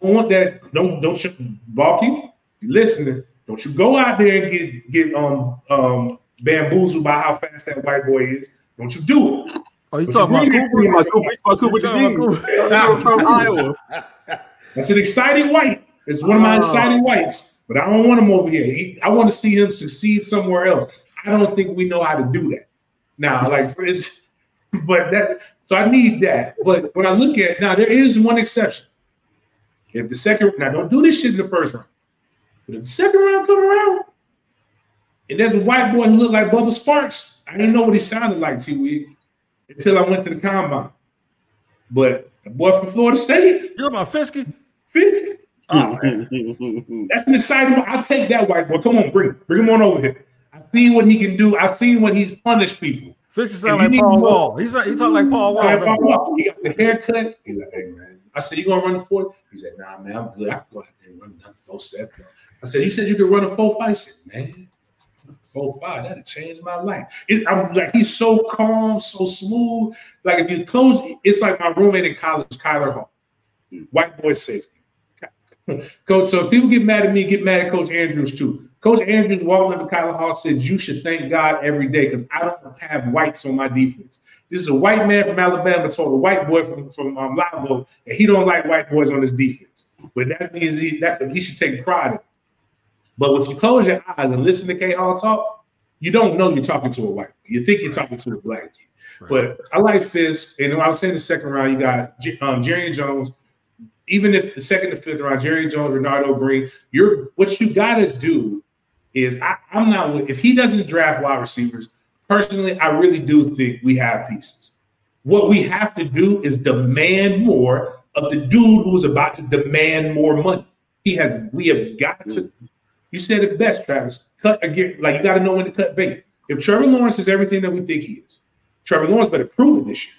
I want that. Don't don't you Baalke, listening. Don't you go out there and get get um um bamboozled by how fast that white boy is. Don't you do it. Oh, you talking about Cooper? About Cooper, Cooper the from Iowa. That's an exciting white. It's one of my uh, exciting whites, but I don't want him over here. He, I want to see him succeed somewhere else. I don't think we know how to do that now. Like but that so I need that. But when I look at now, there is one exception. If the second now don't do this shit in the first round, but if the second round come around, and there's a white boy who looked like Bubba Sparks, I didn't know what he sounded like, T Wig, until I went to the combine. But a boy from Florida State. You're my Fiske? Fiske? Oh, That's an exciting one. I'll take that white boy. Come on, bring him. bring him on over here. I've seen what he can do. I've seen what he's punished people. Fiske sound like Paul Wall. He's he talking like Paul Wall. Like Paul Wall. He got the haircut. He's like, hey man. I said, you gonna run the four? He said, nah, man, I'm good. I can go out there and run another four seven. I said, he said you could run a four five. I said, man, four five, that'd change my life. It, I'm like, he's so calm, so smooth. Like if you close, it's like my roommate in college, Kyler Hall, white boy safety. Coach, so if people get mad at me, get mad at Coach Andrews too. Coach Andrews walking up to Kyler Hall said, You should thank God every day because I don't have whites on my defense. This is a white man from Alabama told a white boy from, from um, Live that he don't like white boys on his defense. But that means he that's he should take pride in. But if you close your eyes and listen to K Hall talk, you don't know you're talking to a white. You think you're talking to a black kid. Right. But I like Fiske, and I was saying the second round, you got um, Jarrian Jones. Even if the second to fifth round, Jarrian Jones, Renardo Green, you're what you got to do is I, I'm not if he doesn't draft wide receivers. Personally, I really do think we have pieces. What we have to do is demand more of the dude who's about to demand more money. He has. We have got to. You said it best, Travis. Cut again. Like you got to know when to cut bait. If Trevor Lawrence is everything that we think he is, Trevor Lawrence better prove it this year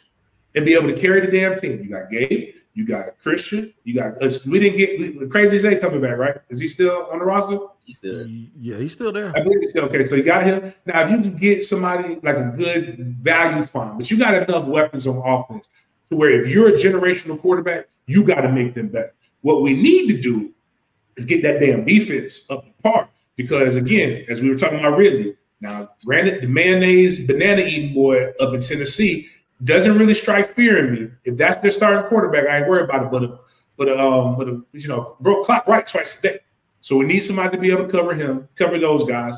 and be able to carry the damn team. You got Gabe. You got Christian. You got us. We didn't get Crazy Zay coming back, right? Is he still on the roster? He's still Yeah, he's still there. I believe he's still okay. So you got him. Now, if you can get somebody like a good value farm, but you got enough weapons on offense to where if you're a generational quarterback, you got to make them better. What we need to do is get that damn defense up to par. Because again, as we were talking about Ridley, now granted, the mayonnaise banana eating boy up in Tennessee doesn't really strike fear in me. If that's their starting quarterback, I ain't worried about it. But a, but a, um, but a, you know, broke clock right twice a day. So we need somebody to be able to cover him, cover those guys.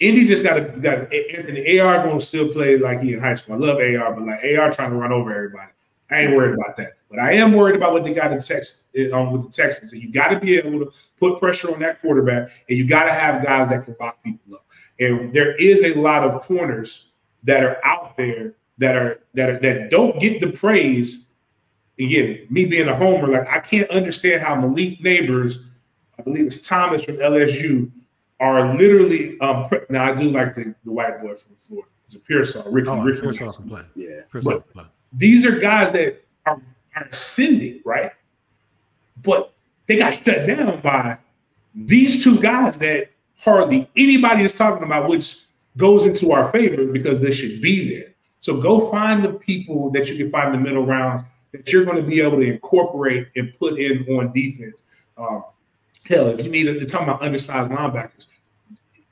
Indy just got to got Anthony AR going to still play like he in high school. I love AR, but like AR trying to run over everybody. I ain't worried about that. But I am worried about what they got in Texas um, with the Texans. And you got to be able to put pressure on that quarterback, and you got to have guys that can lock people up. And there is a lot of corners that are out there that are that are that don't get the praise. Again, me being a homer, like I can't understand how Malik Nabers, I believe it's Thomas from LSU, are literally um now I do like the, the white boy from Florida. It's a Pearsall, Ricky, Oh, Ricky Pearsall Wilson. can play. Yeah. Pearsall But- These are guys that are, ascending, right? But they got shut down by these two guys that hardly anybody is talking about, which goes into our favor because they should be there. So go find the people that you can find in the middle rounds that you're going to be able to incorporate and put in on defense. Um, hell, if you need to talk about undersized linebackers,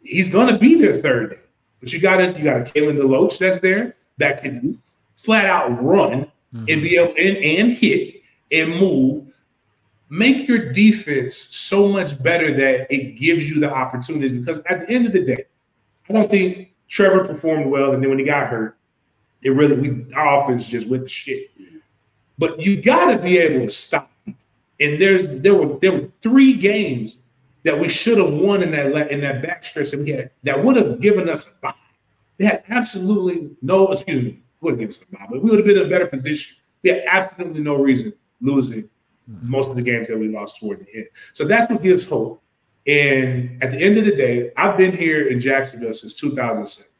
he's going to be there third day. But you got to you got a Kalen DeLoach that's there that can flat out run Mm-hmm. and be able and, and hit and move. Make your defense so much better that it gives you the opportunities. Because at the end of the day, I don't think Trevor performed well, and then when he got hurt, it really we our offense just went to shit. But you got to be able to stop. And there's there were there were three games that we should have won in that in that backstretch that we had that would have given us a bye. They had absolutely no excuse me, would have given us a bye, but we would have been in a better position. We had absolutely no reason losing mm-hmm. most of the games that we lost toward the end. So that's what gives hope. And at the end of the day, I've been here in Jacksonville since 2007.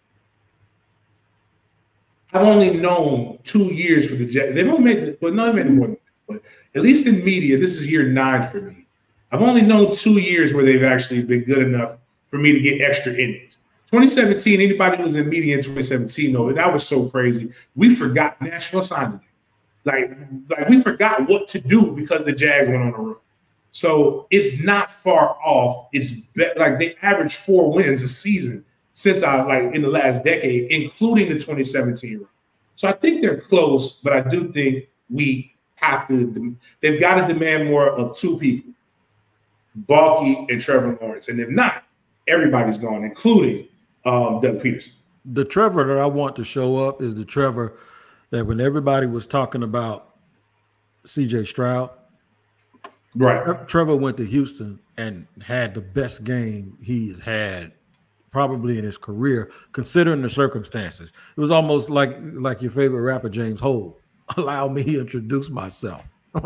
I've only known two years for the Jets. They've only made, well, not even more than that, but at least in media, this is year nine for me. I've only known two years where they've actually been good enough for me to get extra innings. 2017, anybody who was in media in 2017, know that was so crazy. We forgot National Signing Day. Like, like we forgot what to do because the Jags went on a run. So it's not far off. It's be- like they averaged four wins a season since I like in the last decade, including the 2017 run. So I think they're close, but I do think we have to. They've got to demand more of two people, Balky and Trevor Lawrence, and if not, everybody's gone, including um, Doug Pederson. The Trevor that I want to show up is the Trevor that when everybody was talking about CJ Stroud, Right. Trevor went to Houston and had the best game he has had probably in his career, considering the circumstances. It was almost like like your favorite rapper, James Hov. Allow me to introduce myself.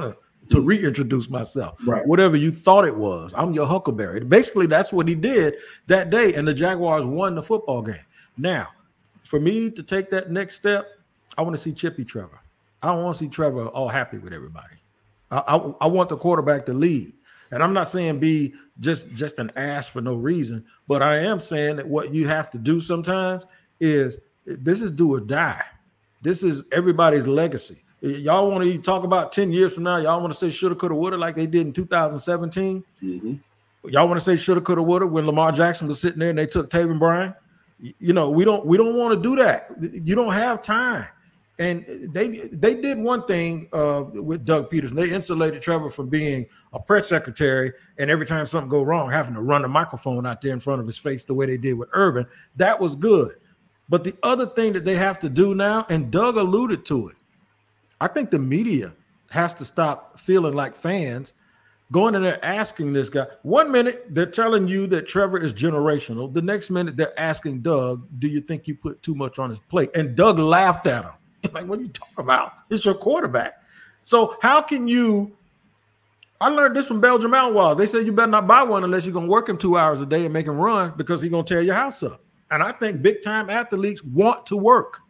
to reintroduce myself. Right. Whatever you thought it was. I'm your Huckleberry. Basically, that's what he did that day. And the Jaguars won the football game. Now, for me to take that next step, I want to see Chippy Trevor. I don't want to see Trevor all happy with everybody. I, I, I want the quarterback to lead. And I'm not saying be just just an ass for no reason, but I am saying that what you have to do sometimes is this is do or die. This is everybody's legacy. Y'all want to talk about 10 years from now, y'all want to say shoulda, coulda, woulda, like they did in 2017. Mhm. Y'all want to say shoulda, coulda, woulda when Lamar Jackson was sitting there and they took Taven Bryan. You know, we don't we don't want to do that. You don't have time. And they they did one thing uh, with Doug Pederson. They insulated Trevor from being a press secretary, and every time something go wrong, having to run the microphone out there in front of his face the way they did with Urban. That was good. But the other thing that they have to do now, and Doug alluded to it, I think the media has to stop feeling like fans going in there asking this guy. One minute they're telling you that Trevor is generational. The next minute they're asking Doug, "Do you think you put too much on his plate?" And Doug laughed at him. like, "What are you talking about? It's your quarterback." So how can you? I learned this from Belgian Malinois. They said you better not buy one unless you're gonna work him two hours a day and make him run because he's gonna tear your house up. And I think big time athletes want to work.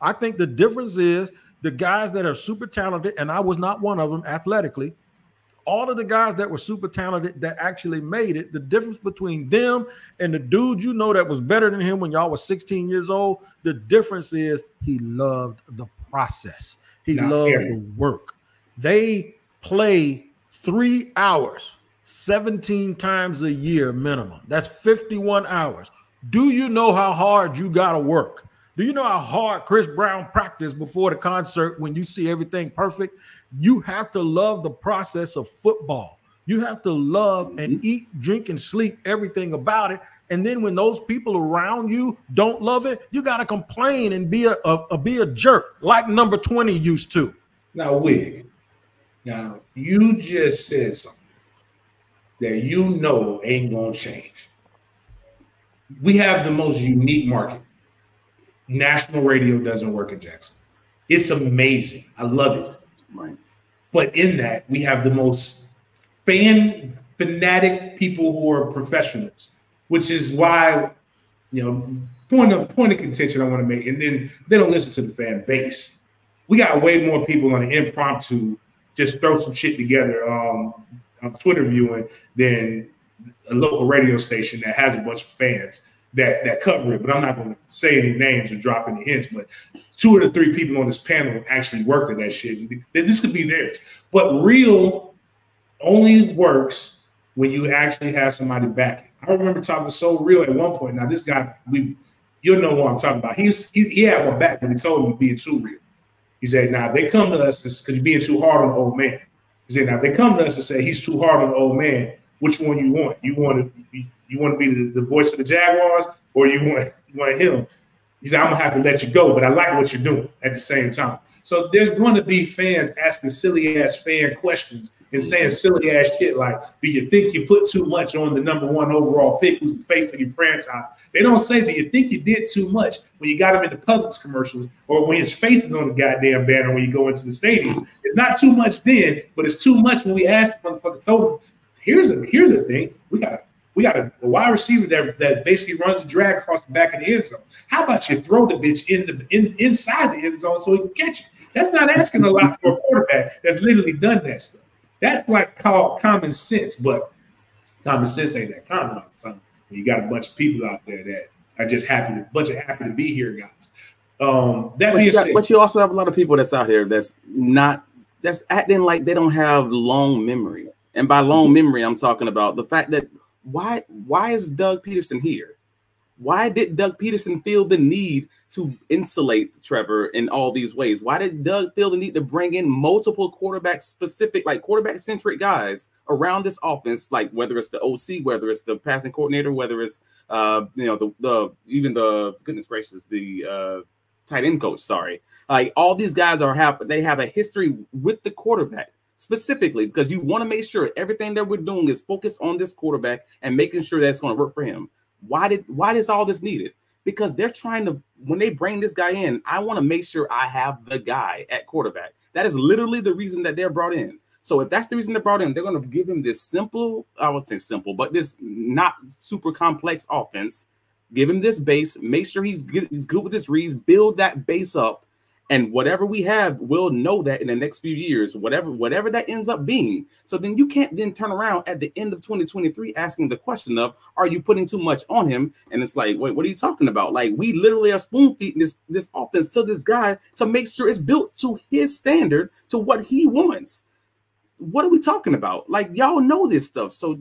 I think the difference is the guys that are super talented, and I was not one of them athletically. All of the guys that were super talented that actually made it, the difference between them and the dude you know that was better than him when y'all was 16 years old, the difference is he loved the process. He Not loved the work. They play three hours, 17 times a year minimum. That's 51 hours. Do you know how hard you got to work? Do you know how hard Chris Brown practiced before the concert when you see everything perfect? You have to love the process of football. You have to love and mm-hmm. eat, drink, and sleep everything about it. And then when those people around you don't love it, you got to complain and be a, a, a- be a jerk like number 20 used to. Now, Wig, now you just said something that you know ain't gonna change. We have the most unique market. National radio doesn't work in Jackson. It's amazing. I love it. Right. But in that, we have the most fan fanatic people who are professionals, which is why, you know, point of point of contention I want to make, and then they don't listen to the fan base. We got way more people on the impromptu just throw some shit together um, on Twitter viewing than a local radio station that has a bunch of fans that that cover it. But I'm not going to say any names or drop any hints. But two of the three people on this panel actually worked at that shit. This could be theirs. But real only works when you actually have somebody backing. I remember talking so real at one point. Now this guy, we you'll know what I'm talking about. He was he, he had my back, but he told me being too real. He said, "Now they come to us because you're being too hard on the old man." He said, "Now they come to us and say he's too hard on the old man. Which one you want? You want to you, want to be the, the voice of the Jaguars, or you want you want him?" He said, "I'm gonna have to let you go, but I like what you're doing at the same time." So there's going to be fans asking silly ass fan questions and saying silly ass shit like, "Do you think you put too much on the number one overall pick, who's the face of your franchise?" They don't say, "Do you think you did too much when you got him in the Publix commercials or when his face is on the goddamn banner when you go into the stadium?" It's not too much then, but it's too much when we ask the motherfucker. Here's a here's the thing: we got we got a, a wide receiver that that basically runs the drag across the back of the end zone. How about you throw the bitch in the in inside the end zone so he can catch it? That's not asking a lot for a quarterback that's literally done that stuff. That's like called common sense, but common sense ain't that common all the time. You got a bunch of people out there that are just happy to bunch of happy to be here, guys. Um, that But being you, got, said, but you also have a lot of people that's out here that's not that's acting like they don't have long memory. And by long Mm-hmm. memory, I'm talking about the fact that why why is Doug Pederson here? Why did Doug Pederson feel the need to insulate Trevor in all these ways? Why did Doug feel the need to bring in multiple quarterback specific, like quarterback centric guys around this offense, like whether it's the OC, whether it's the passing coordinator, whether it's uh you know the the even the goodness gracious the uh tight end coach, sorry. Like all these guys are have they have a history with the quarterback specifically because you want to make sure everything that we're doing is focused on this quarterback and making sure that's going to work for him. Why did why is all this needed? Because they're trying to when they bring this guy in, I want to make sure I have the guy at quarterback. That is literally the reason that they're brought in. So if that's the reason they're brought in, they're going to give him this simple, I would say simple, but this not super complex offense. Give him this base, make sure he's good, he's good with his reads, build that base up, and whatever we have, we'll know that in the next few years, whatever whatever that ends up being. So then you can't then turn around at the end of 2023 asking the question of, are you putting too much on him? And it's like, wait, what are you talking about? Like we literally are spoon feeding this this offense to this guy to make sure it's built to his standard, to what he wants. What are we talking about? Like y'all know this stuff, so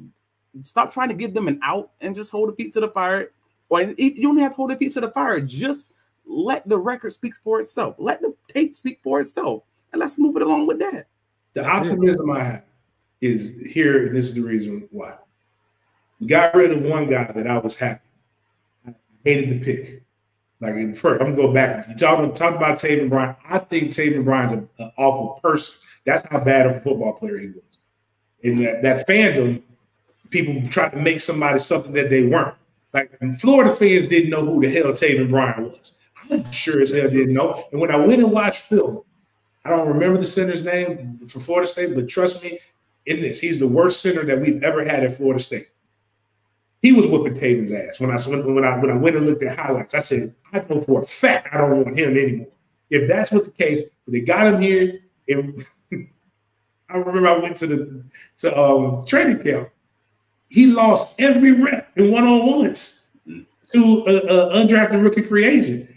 stop trying to give them an out and just hold the feet to the fire. Or you don't have to hold the feet to the fire. Just let the record speak for itself. Let the tape speak for itself, and let's move it along with that. The optimism I have is here, and this is the reason why. We got rid of one guy that I was happy. I hated the pick. Like in first, I'm gonna go back. You talk, talk about Taven Bryan. I think Taven Bryan's an awful person. That's how bad of a football player he was. And that, that fandom, people tried to make somebody something that they weren't. Like Florida fans didn't know who the hell Taven Bryan was. Sure as hell didn't know. And when I went and watched film, I don't remember the center's name for Florida State, but trust me, in this, he's the worst center that we've ever had at Florida State. He was whipping Taven's ass when I when, I when I went and looked at highlights. I said, I know for a fact I don't want him anymore. If that's what the case, they got him here. I remember I went to the to um, training camp. He lost every rep in one on ones to an undrafted rookie free agent.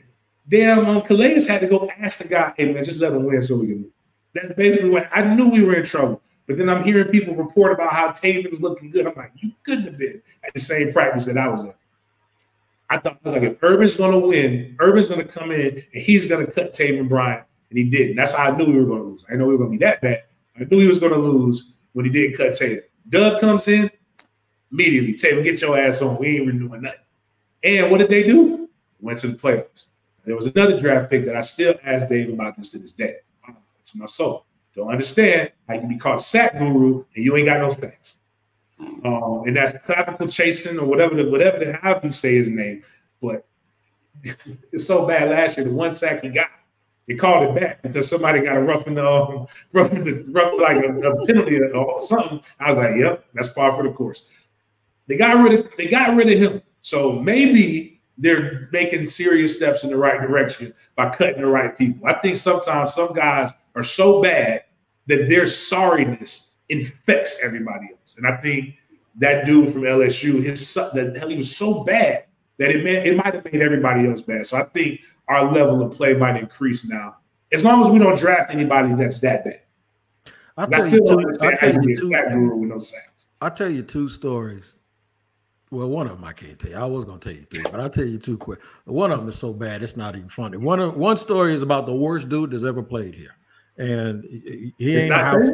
Damn um, Calais had to go ask the guy, hey man, just let him win so we can win. That's basically what I knew we were in trouble. But then I'm hearing people report about how Taven's looking good. I'm like, you couldn't have been at the same practice that I was at. I thought I was like, if Urban's gonna win, Urban's gonna come in and he's gonna cut Taven Bryant, and he didn't. That's how I knew we were gonna lose. I know we were gonna be that bad. I knew he was gonna lose when he didn't cut Taven. Doug comes in immediately. Taven, get your ass on. We ain't renewing nothing. And what did they do? Went to the playoffs. There was another draft pick that I still ask Dave about this to this day. To my soul. Don't understand how you can be called sack guru and you ain't got no sacks. Um, and that's clavicle chasing or whatever the whatever the how you say his name. But it's so bad last year. The one sack he got, they called it back because somebody got a rough in the um, rough the rough like a, a penalty or something. I was like, yep, that's par for the course. They got rid of they got rid of him. So maybe they're making serious steps in the right direction by cutting the right people. I think sometimes some guys are so bad that their sorriness infects everybody else. And I think that dude from LSU, his son, that hell he was so bad that it meant it might have made everybody else bad. So I think our level of play might increase now, as long as we don't draft anybody that's that bad. I'll tell, you two, I'll tell you two. I'll tell you two stories. Well, one of them I can't tell you. I was gonna tell you three, but I'll tell you two quick. One of them is so bad it's not even funny. One of, one story is about the worst dude that's ever played here, and he, he ain't house.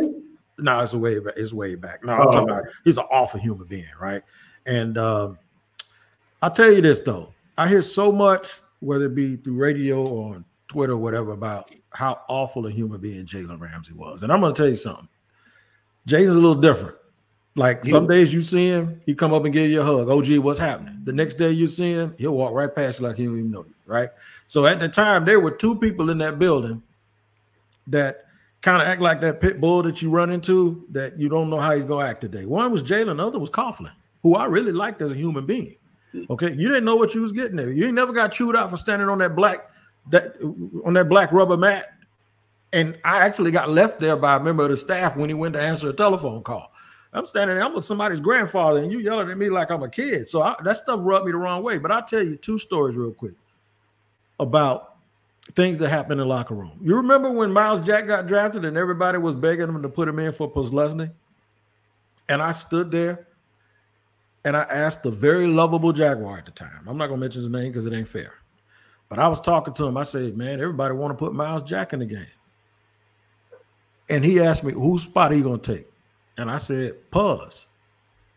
No, it's way back. It's way back. No, I'm talking oh. about he's an awful human being, right? And um, I'll tell you this though, I hear so much, whether it be through radio or on Twitter or whatever, about how awful a human being Jalen Ramsey was. And I'm gonna tell you something. Jalen's a little different. Like some days you see him, he come up and give you a hug. OG, what's happening? The next day you see him, he'll walk right past you like he don't even know you, right? So at the time, there were two people in that building that kind of act like that pit bull that you run into that you don't know how he's gonna act today. One was Jalen, the other was Coughlin, who I really liked as a human being. Okay, you didn't know what you was getting there. You ain't never got chewed out for standing on that black that on that black rubber mat. And I actually got left there by a member of the staff when he went to answer a telephone call. I'm standing there, I'm with somebody's grandfather, and you yelling at me like I'm a kid. So I, that stuff rubbed me the wrong way. But I'll tell you two stories real quick about things that happen in locker room. You remember when Myles Jack got drafted and everybody was begging him to put him in for Posluszny? And I stood there and I asked the very lovable Jaguar at the time. I'm not gonna mention his name because it ain't fair. But I was talking to him. I said, man, everybody want to put Myles Jack in the game. And he asked me, whose spot are you gonna take? And I said, pause.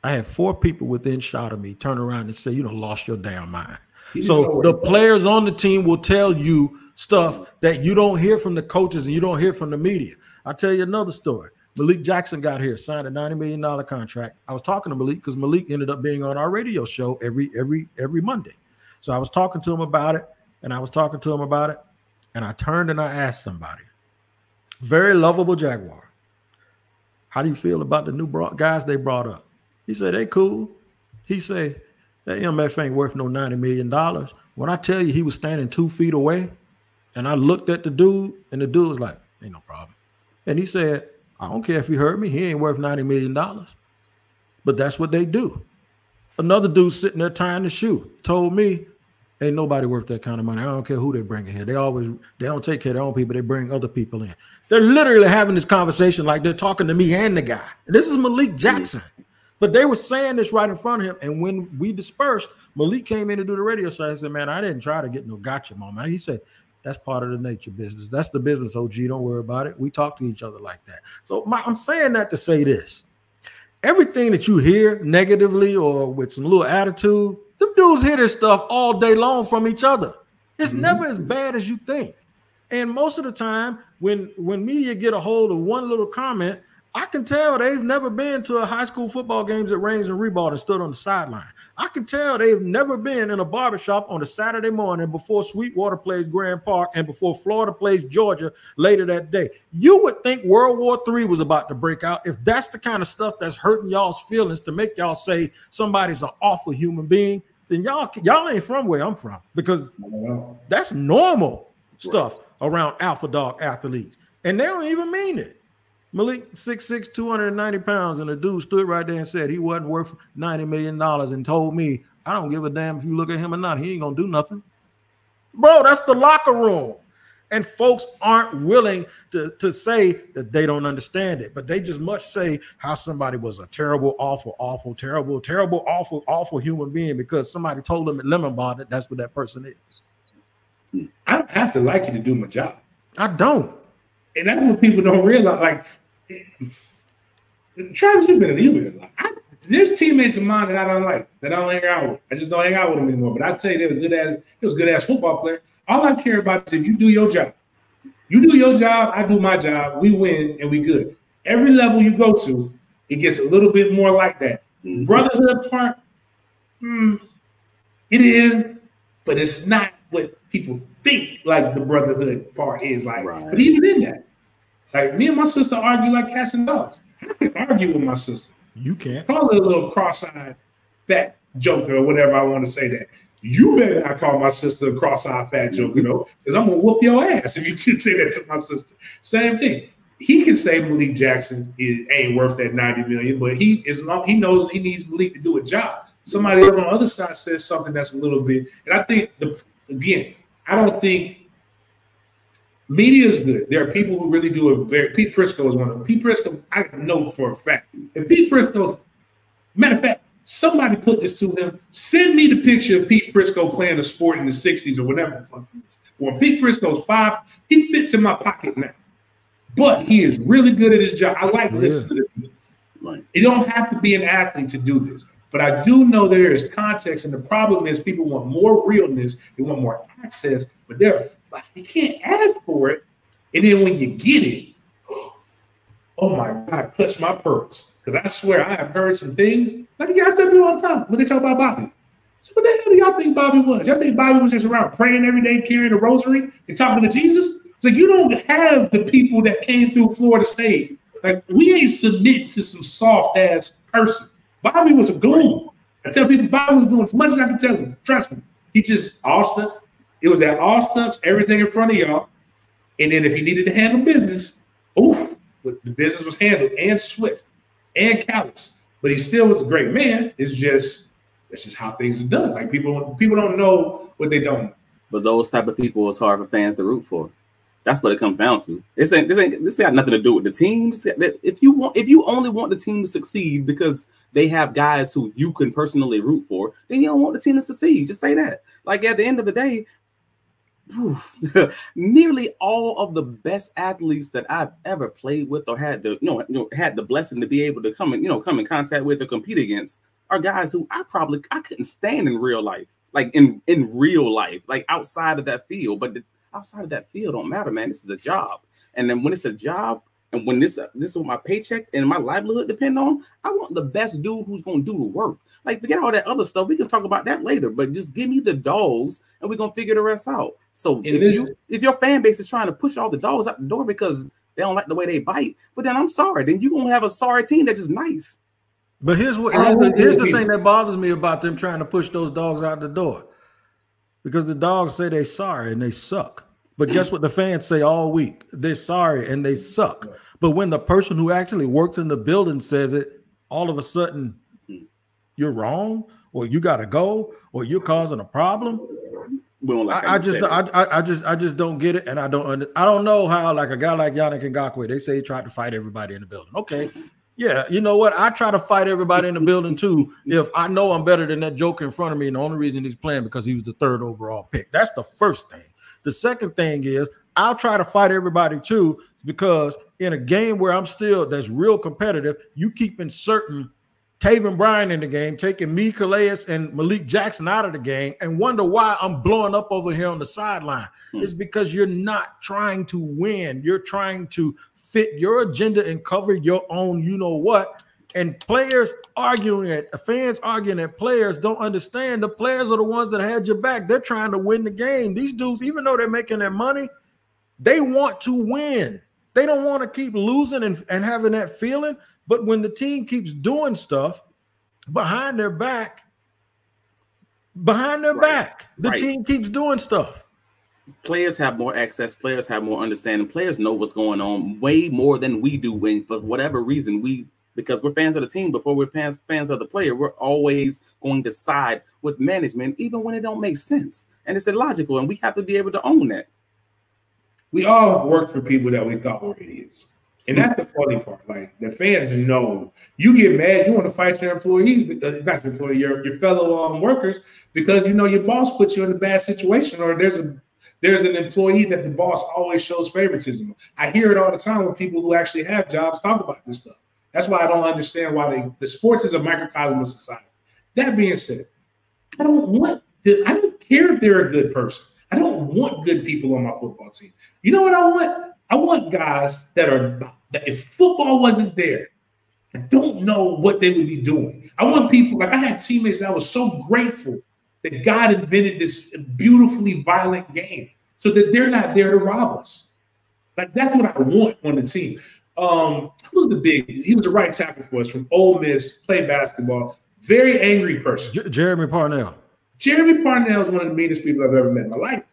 I had four people within shot of me turn around and say, you know, lost your damn mind. So the players on the team will tell you stuff that you don't hear from the coaches and you don't hear from the media. I'll tell you another story. Malik Jackson got here, signed a $90 million contract. I was talking to Malik because Malik ended up being on our radio show every every every Monday. So I was talking to him about it, and I was talking to him about it, and I turned and I asked somebody, very lovable Jaguar, how do you feel about the new guys they brought up? He said, they cool. He said, that MF ain't worth no $90 million. When I tell you he was standing two feet away, and I looked at the dude, and the dude was like, ain't no problem. And he said, I don't care if he hurt me, he ain't worth $90 million. But that's what they do. Another dude sitting there tying the shoe told me, ain't nobody worth that kind of money. I don't care who they bring in here. They always they don't take care of their own people, they bring other people in. They're literally having this conversation like they're talking to me and the guy. This is Malik Jackson. But they were saying this right in front of him. And when we dispersed, Malik came in to do the radio show. I said, Man, I didn't try to get no gotcha moment. He said, That's part of the nature business. That's the business, OG. Don't worry about it. We talk to each other like that. So my, I'm saying that to say this. Everything that you hear negatively or with some little attitude, dudes hear this stuff all day long from each other. It's mm-hmm. never as bad as you think. And most of the time, when when media get a hold of one little comment, I can tell they've never been to a high school football games at Raines and Ribault and stood on the sideline. I can tell they've never been in a barbershop on a Saturday morning before Sweetwater plays Grand Park and before Florida plays Georgia later that day. You would think World War III was about to break out if that's the kind of stuff that's hurting y'all's feelings to make y'all say somebody's an awful human being. Then y'all y'all ain't from where I'm from because that's normal stuff around alpha dog athletes, and they don't even mean it. Malik, 6'6, 290 pounds, and the dude stood right there and said he wasn't worth $90 million and told me, I don't give a damn if you look at him or not. He ain't gonna do nothing. bro. That's the locker room. And folks aren't willing to, to say that they don't understand it, but they just must say how somebody was a terrible, awful, awful, terrible, terrible, awful, awful human being because somebody told them at Lemon Bar that that's what that person is. I don't have to like you to do my job. I don't. And that's what people don't realize. Like, Travis, you've been in the league a lot. I, there's teammates of mine that I don't like, that I don't hang out with. I just don't hang out with them anymore. But I tell you, they were good ass, he was good ass football player. All I care about is if you do your job. You do your job, I do my job, we win and we good. Every level you go to, it gets a little bit more like that. Mm-hmm. Brotherhood part, hmm, it is, but it's not what people think like the brotherhood part is like. Right. But even in that, like me and my sister argue like cats and dogs. I can argue with my sister. You can't call it a little cross-eyed fat joker or whatever I want to say that. You better not call my sister a cross-eyed fat joke, you know, because I'm gonna whoop your ass if you say that to my sister. Same thing. He can say Malik Jackson is, ain't worth that 90 million, but he is long he knows he needs Malik to do a job. Somebody on the other side says something that's a little bit, and I think the again, I don't think media is good. There are people who really do a very Pete Prisco is one of them. Pete Prisco, I know for a fact. If Pete Prisco, matter of fact, Somebody put this to him. Send me the picture of Pete Prisco playing a sport in the 60s or whatever the fuck it is. When Pete Prisco's five, he fits in my pocket now. But he is really good at his job. I like listening to him. Right. You don't have to be an athlete to do this. But I do know there is context, and the problem is people want more realness, they want more access, but they're like, you can't ask for it. And then when you get it, oh my God, clutch my pearls. Because I swear I have heard some things, like y'all tell me all the time when they talk about Bobby. So what the hell do y'all think Bobby was? Y'all think Bobby was just around praying every day, carrying a rosary and talking to Jesus? So you don't have the people that came through Florida State. Like we ain't submit to some soft ass person. Bobby was a goon. I tell people Bobby was doing as much as I can tell them. Trust me. He just all stuff. It was that all stuff, everything in front of y'all. And then if he needed to handle business, oof, the business was handled and swift and callous. But he still was a great man. It's just that's just how things are done. Like people people don't know what they don't. But those type of people is hard for fans to root for. That's what it comes down to. This ain't this ain't this got nothing to do with the team. If you want, if you only want the team to succeed because they have guys who you can personally root for, then you don't want the team to succeed. Just say that. Like at the end of the day, nearly all of the best athletes that I've ever played with or had the you know, you know had the blessing to be able to come and you know come in contact with or compete against are guys who I probably I couldn't stand in real life, like in in real life, like outside of that field. But the, outside of that field don't matter, man. This is a job, and then when it's a job, and when this this is what my paycheck and my livelihood depend on, I want the best dude who's gonna do the work. Like forget all that other stuff. We can talk about that later, but just give me the dogs, and we're gonna figure the rest out. So if you if your fan base is trying to push all the dogs out the door because they don't like the way they bite, but then I'm sorry, then you're gonna have a sorry team that's just nice. But here's what here's the, here's the thing that bothers me about them trying to push those dogs out the door. Because the dogs say they sorry and they suck. But guess what the fans say all week? They're sorry and they suck. But when the person who actually works in the building says it, all of a sudden you're wrong, or you gotta go, or you're causing a problem like I, I just, I, I, just, I just don't get it, and I don't, under, I don't know how. Like a guy like Yannick Ngakoue, they say he tried to fight everybody in the building. Okay, yeah, you know what? I try to fight everybody in the building too. If I know I'm better than that joker in front of me, and the only reason he's playing because he was the third overall pick. That's the first thing. The second thing is I'll try to fight everybody too because in a game where I'm still that's real competitive, you keep inserting Taven Bryan in the game, taking me, Calais, and Malik Jackson out of the game, and wonder why I'm blowing up over here on the sideline. Hmm. It's because you're not trying to win. You're trying to fit your agenda and cover your own, you know what. And players arguing it, fans arguing that players don't understand. The players are the ones that had your back. They're trying to win the game. These dudes, even though they're making their money, they want to win. They don't want to keep losing and, and having that feeling. But when the team keeps doing stuff behind their back, behind their right. back, the right. team keeps doing stuff. Players have more access, players have more understanding, players know what's going on way more than we do. When for whatever reason we because we're fans of the team before we're fans fans of the player. We're always going to side with management, even when it don't make sense and it's illogical, and we have to be able to own that. We all have worked for people that we thought were idiots. And that's the funny part. Like the fans know you get mad, you want to fight your employees, because not your employee, your, your fellow um, workers, because you know your boss puts you in a bad situation, or there's a there's an employee that the boss always shows favoritism. I hear it all the time when people who actually have jobs talk about this stuff. That's why I don't understand why they the sports is a microcosm of society. That being said, I don't want I don't care if they're a good person. I don't want good people on my football team. You know what I want? I want guys that are that if football wasn't there, I don't know what they would be doing. I want people like I had teammates that I was so grateful that God invented this beautifully violent game so that they're not there to rob us. Like that's what I want on the team. Um, who was the big? He was a right tackle for us from Ole Miss, played basketball. Very angry person. J- Jeremy Parnell. Jeremy Parnell is one of the meanest people I've ever met in my life.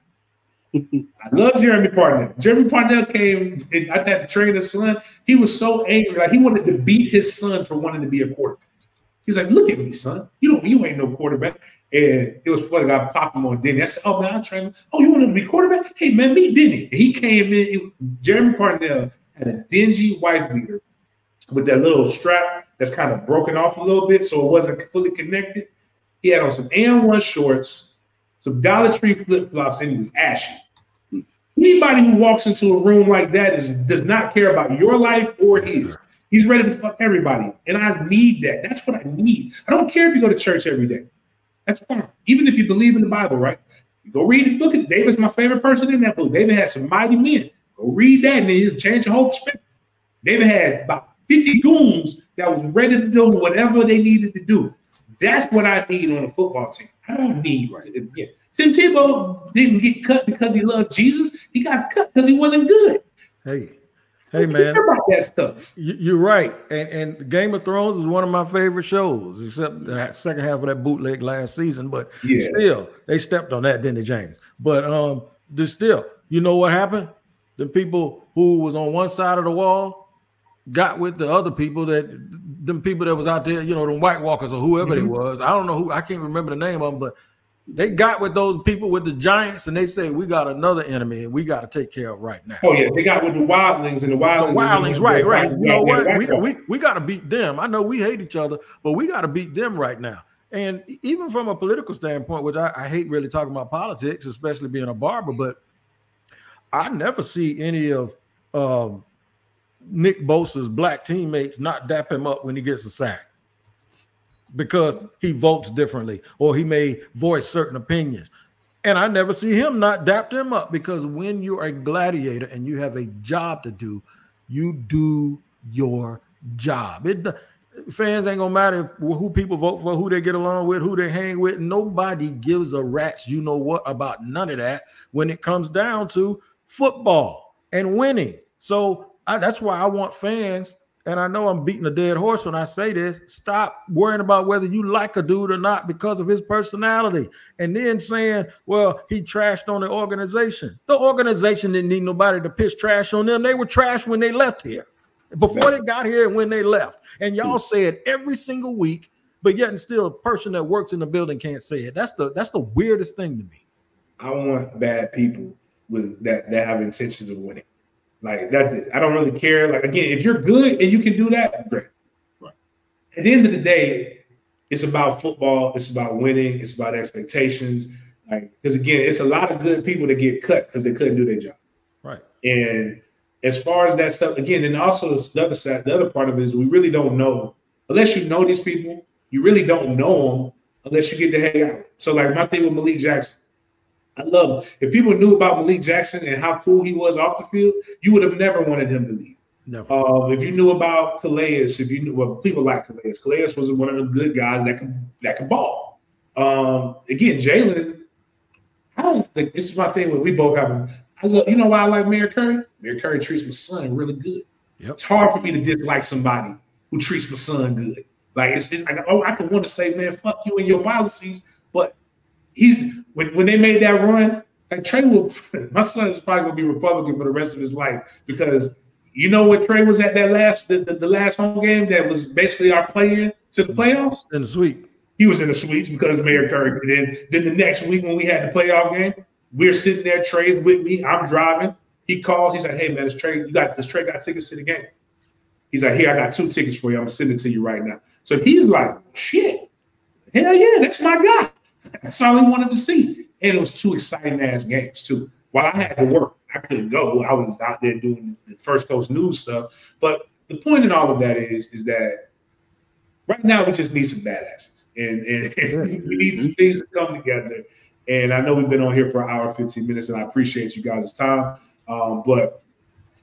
I love Jeremy Parnell. Jeremy Parnell came, I had to train his son. He was so angry, like he wanted to beat his son for wanting to be a quarterback. He was like, "Look at me, son. You don't, you ain't no quarterback." And it was funny. I popped him on Denny. I said, "Oh man, I train him. Oh, you want to be quarterback? Hey man, meet Denny." And he came in. It, Jeremy Parnell had a dingy wife beater with that little strap that's kind of broken off a little bit, so it wasn't fully connected. He had on some AND1 shorts, some Dollar Tree flip flops, and he was ashy. Anybody who walks into a room like that is does not care about your life or his. He's ready to fuck everybody. And I need that. That's what I need. I don't care if you go to church every day. That's fine. Even if you believe in the Bible, right? Go read the book. David's my favorite person in that book. David had some mighty men. Go read that and then you'll change your whole perspective. David had about 50 goons that was ready to do whatever they needed to do. That's what I need on a football team. I don't need right. yeah. Tim Tebow didn't get cut because he loved Jesus. He got cut because he wasn't good. Hey, hey, man, about that stuff. You, are right. And and Game of Thrones is one of my favorite shows, except the second half of that bootleg last season. But yeah. still, they stepped on that, didn't they, James? But um, just still, you know what happened? The people who was on one side of the wall got with the other people that them people that was out there, you know, them White Walkers or whoever mm-hmm. they was. I don't know who I can't remember the name of them, but they got with those people with the giants and they say we got another enemy and we got to take care of right now. Oh yeah, they got with the wildlings and the wildlings. The wildlings, right, right. You know what? We, we, we got to beat them. I know we hate each other, but we got to beat them right now. And even from a political standpoint, which I, I hate really talking about politics, especially being a barber, but I never see any of um, Nick Bosa's black teammates not dap him up when he gets a sack because he votes differently or he may voice certain opinions. And I never see him not dap them up because when you're a gladiator and you have a job to do, you do your job. It fans ain't gonna matter who people vote for, who they get along with, who they hang with. Nobody gives a rat's you know what about none of that when it comes down to football and winning. So I, that's why I want fans and I know I'm beating a dead horse when I say this, stop worrying about whether you like a dude or not because of his personality. And then saying, well, he trashed on the organization. The organization didn't need nobody to piss trash on them. They were trash when they left here, before they got here and when they left. And y'all hmm. say it every single week, but yet and still a person that works in the building can't say it. That's the that's the weirdest thing to me. I want bad people with that that have intentions of winning. Like that's it. I don't really care. Like again, if you're good and you can do that, great. Right. At the end of the day, it's about football. It's about winning. It's about expectations. Like because again, it's a lot of good people that get cut because they couldn't do their job. Right. And as far as that stuff, again, and also the other side, the other part of it is we really don't know unless you know these people. You really don't know them unless you get to hang out. So like my thing with Malik Jackson, I love him. If people knew about Malik Jackson and how cool he was off the field, you would have never wanted him to leave. Never. Um, if you knew about Calais, if you knew well, people like Calais. Calais was one of the good guys that can that can ball. Um, again, Jalen, I don't think this is my thing. When we both have him, I love. You know why I like Mayor Curry? Mayor Curry treats my son really good. Yep. It's hard for me to dislike somebody who treats my son good. Like it's, it's like, oh, I can want to say, man, fuck you and your policies, but he's when, when they made that run, like Trey will my son is probably gonna be Republican for the rest of his life because You know what Trey was at that last the, the, the last home game that was basically our play-in to the playoffs? In the suite. He was in the suites because Mayor Curry. Then then the next week when we had the playoff game, we're sitting there, Trey's with me. I'm driving. He calls. He's like, "Hey man, this Trey, you got this Trey got tickets to the game." He's like, "Here, I got two tickets for you. I'm gonna send it to you right now." So he's like, "Shit, hell yeah, that's my guy." That's all he wanted to see, and it was two exciting ass games too. While I had to work, I couldn't go. I was out there doing the First Coast News stuff. But the point in all of that is, is that right now we just need some badasses, and, and, and we need some things to come together. And I know we've been on here for an hour, 15 minutes, and I appreciate you guys' time. Um, but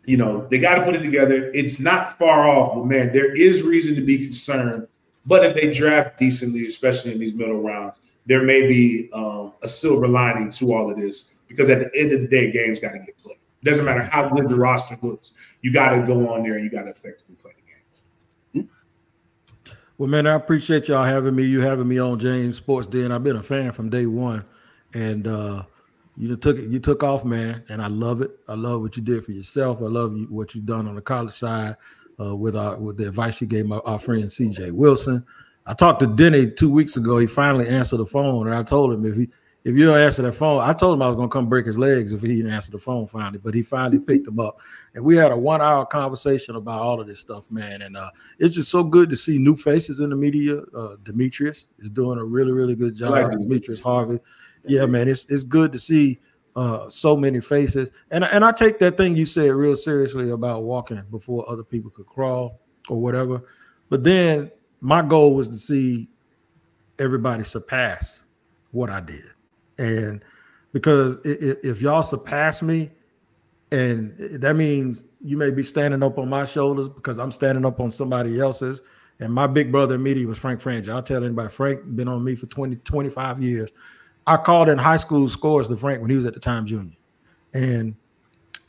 you know, they got to put it together. It's not far off, but man, there is reason to be concerned. But if they draft decently, especially in these middle rounds, there may be um, a silver lining to all of this because at the end of the day, games got to get played. It doesn't matter how good the roster looks, you got to go on there and you got to effectively play the games. Well, man, I appreciate y'all having me. You having me on James Sports Den. I've been a fan from day one, and uh, you took it. You took off, man, and I love it. I love what you did for yourself. I love you, what you've done on the college side uh, with our with the advice you gave my, our friend C.J. Wilson. I talked to Denny two weeks ago. He finally answered the phone, and I told him if he if you don't answer the phone, I told him I was gonna come break his legs if he didn't answer the phone finally, but he finally picked him up. And we had a one hour conversation about all of this stuff, man. And uh, it's just so good to see new faces in the media. Uh, Demetrius is doing a really, really good job. Demetrius Harvey. Yeah, man, it's it's good to see uh, so many faces. And and I take that thing you said real seriously about walking before other people could crawl or whatever. But then my goal was to see everybody surpass what I did. And because if y'all surpass me, and that means you may be standing up on my shoulders because I'm standing up on somebody else's. And my big brother media was Frank Frangie. I'll tell anybody, Frank been on me for 20, 25 years. I called in high school scores to Frank when he was at the time junior. And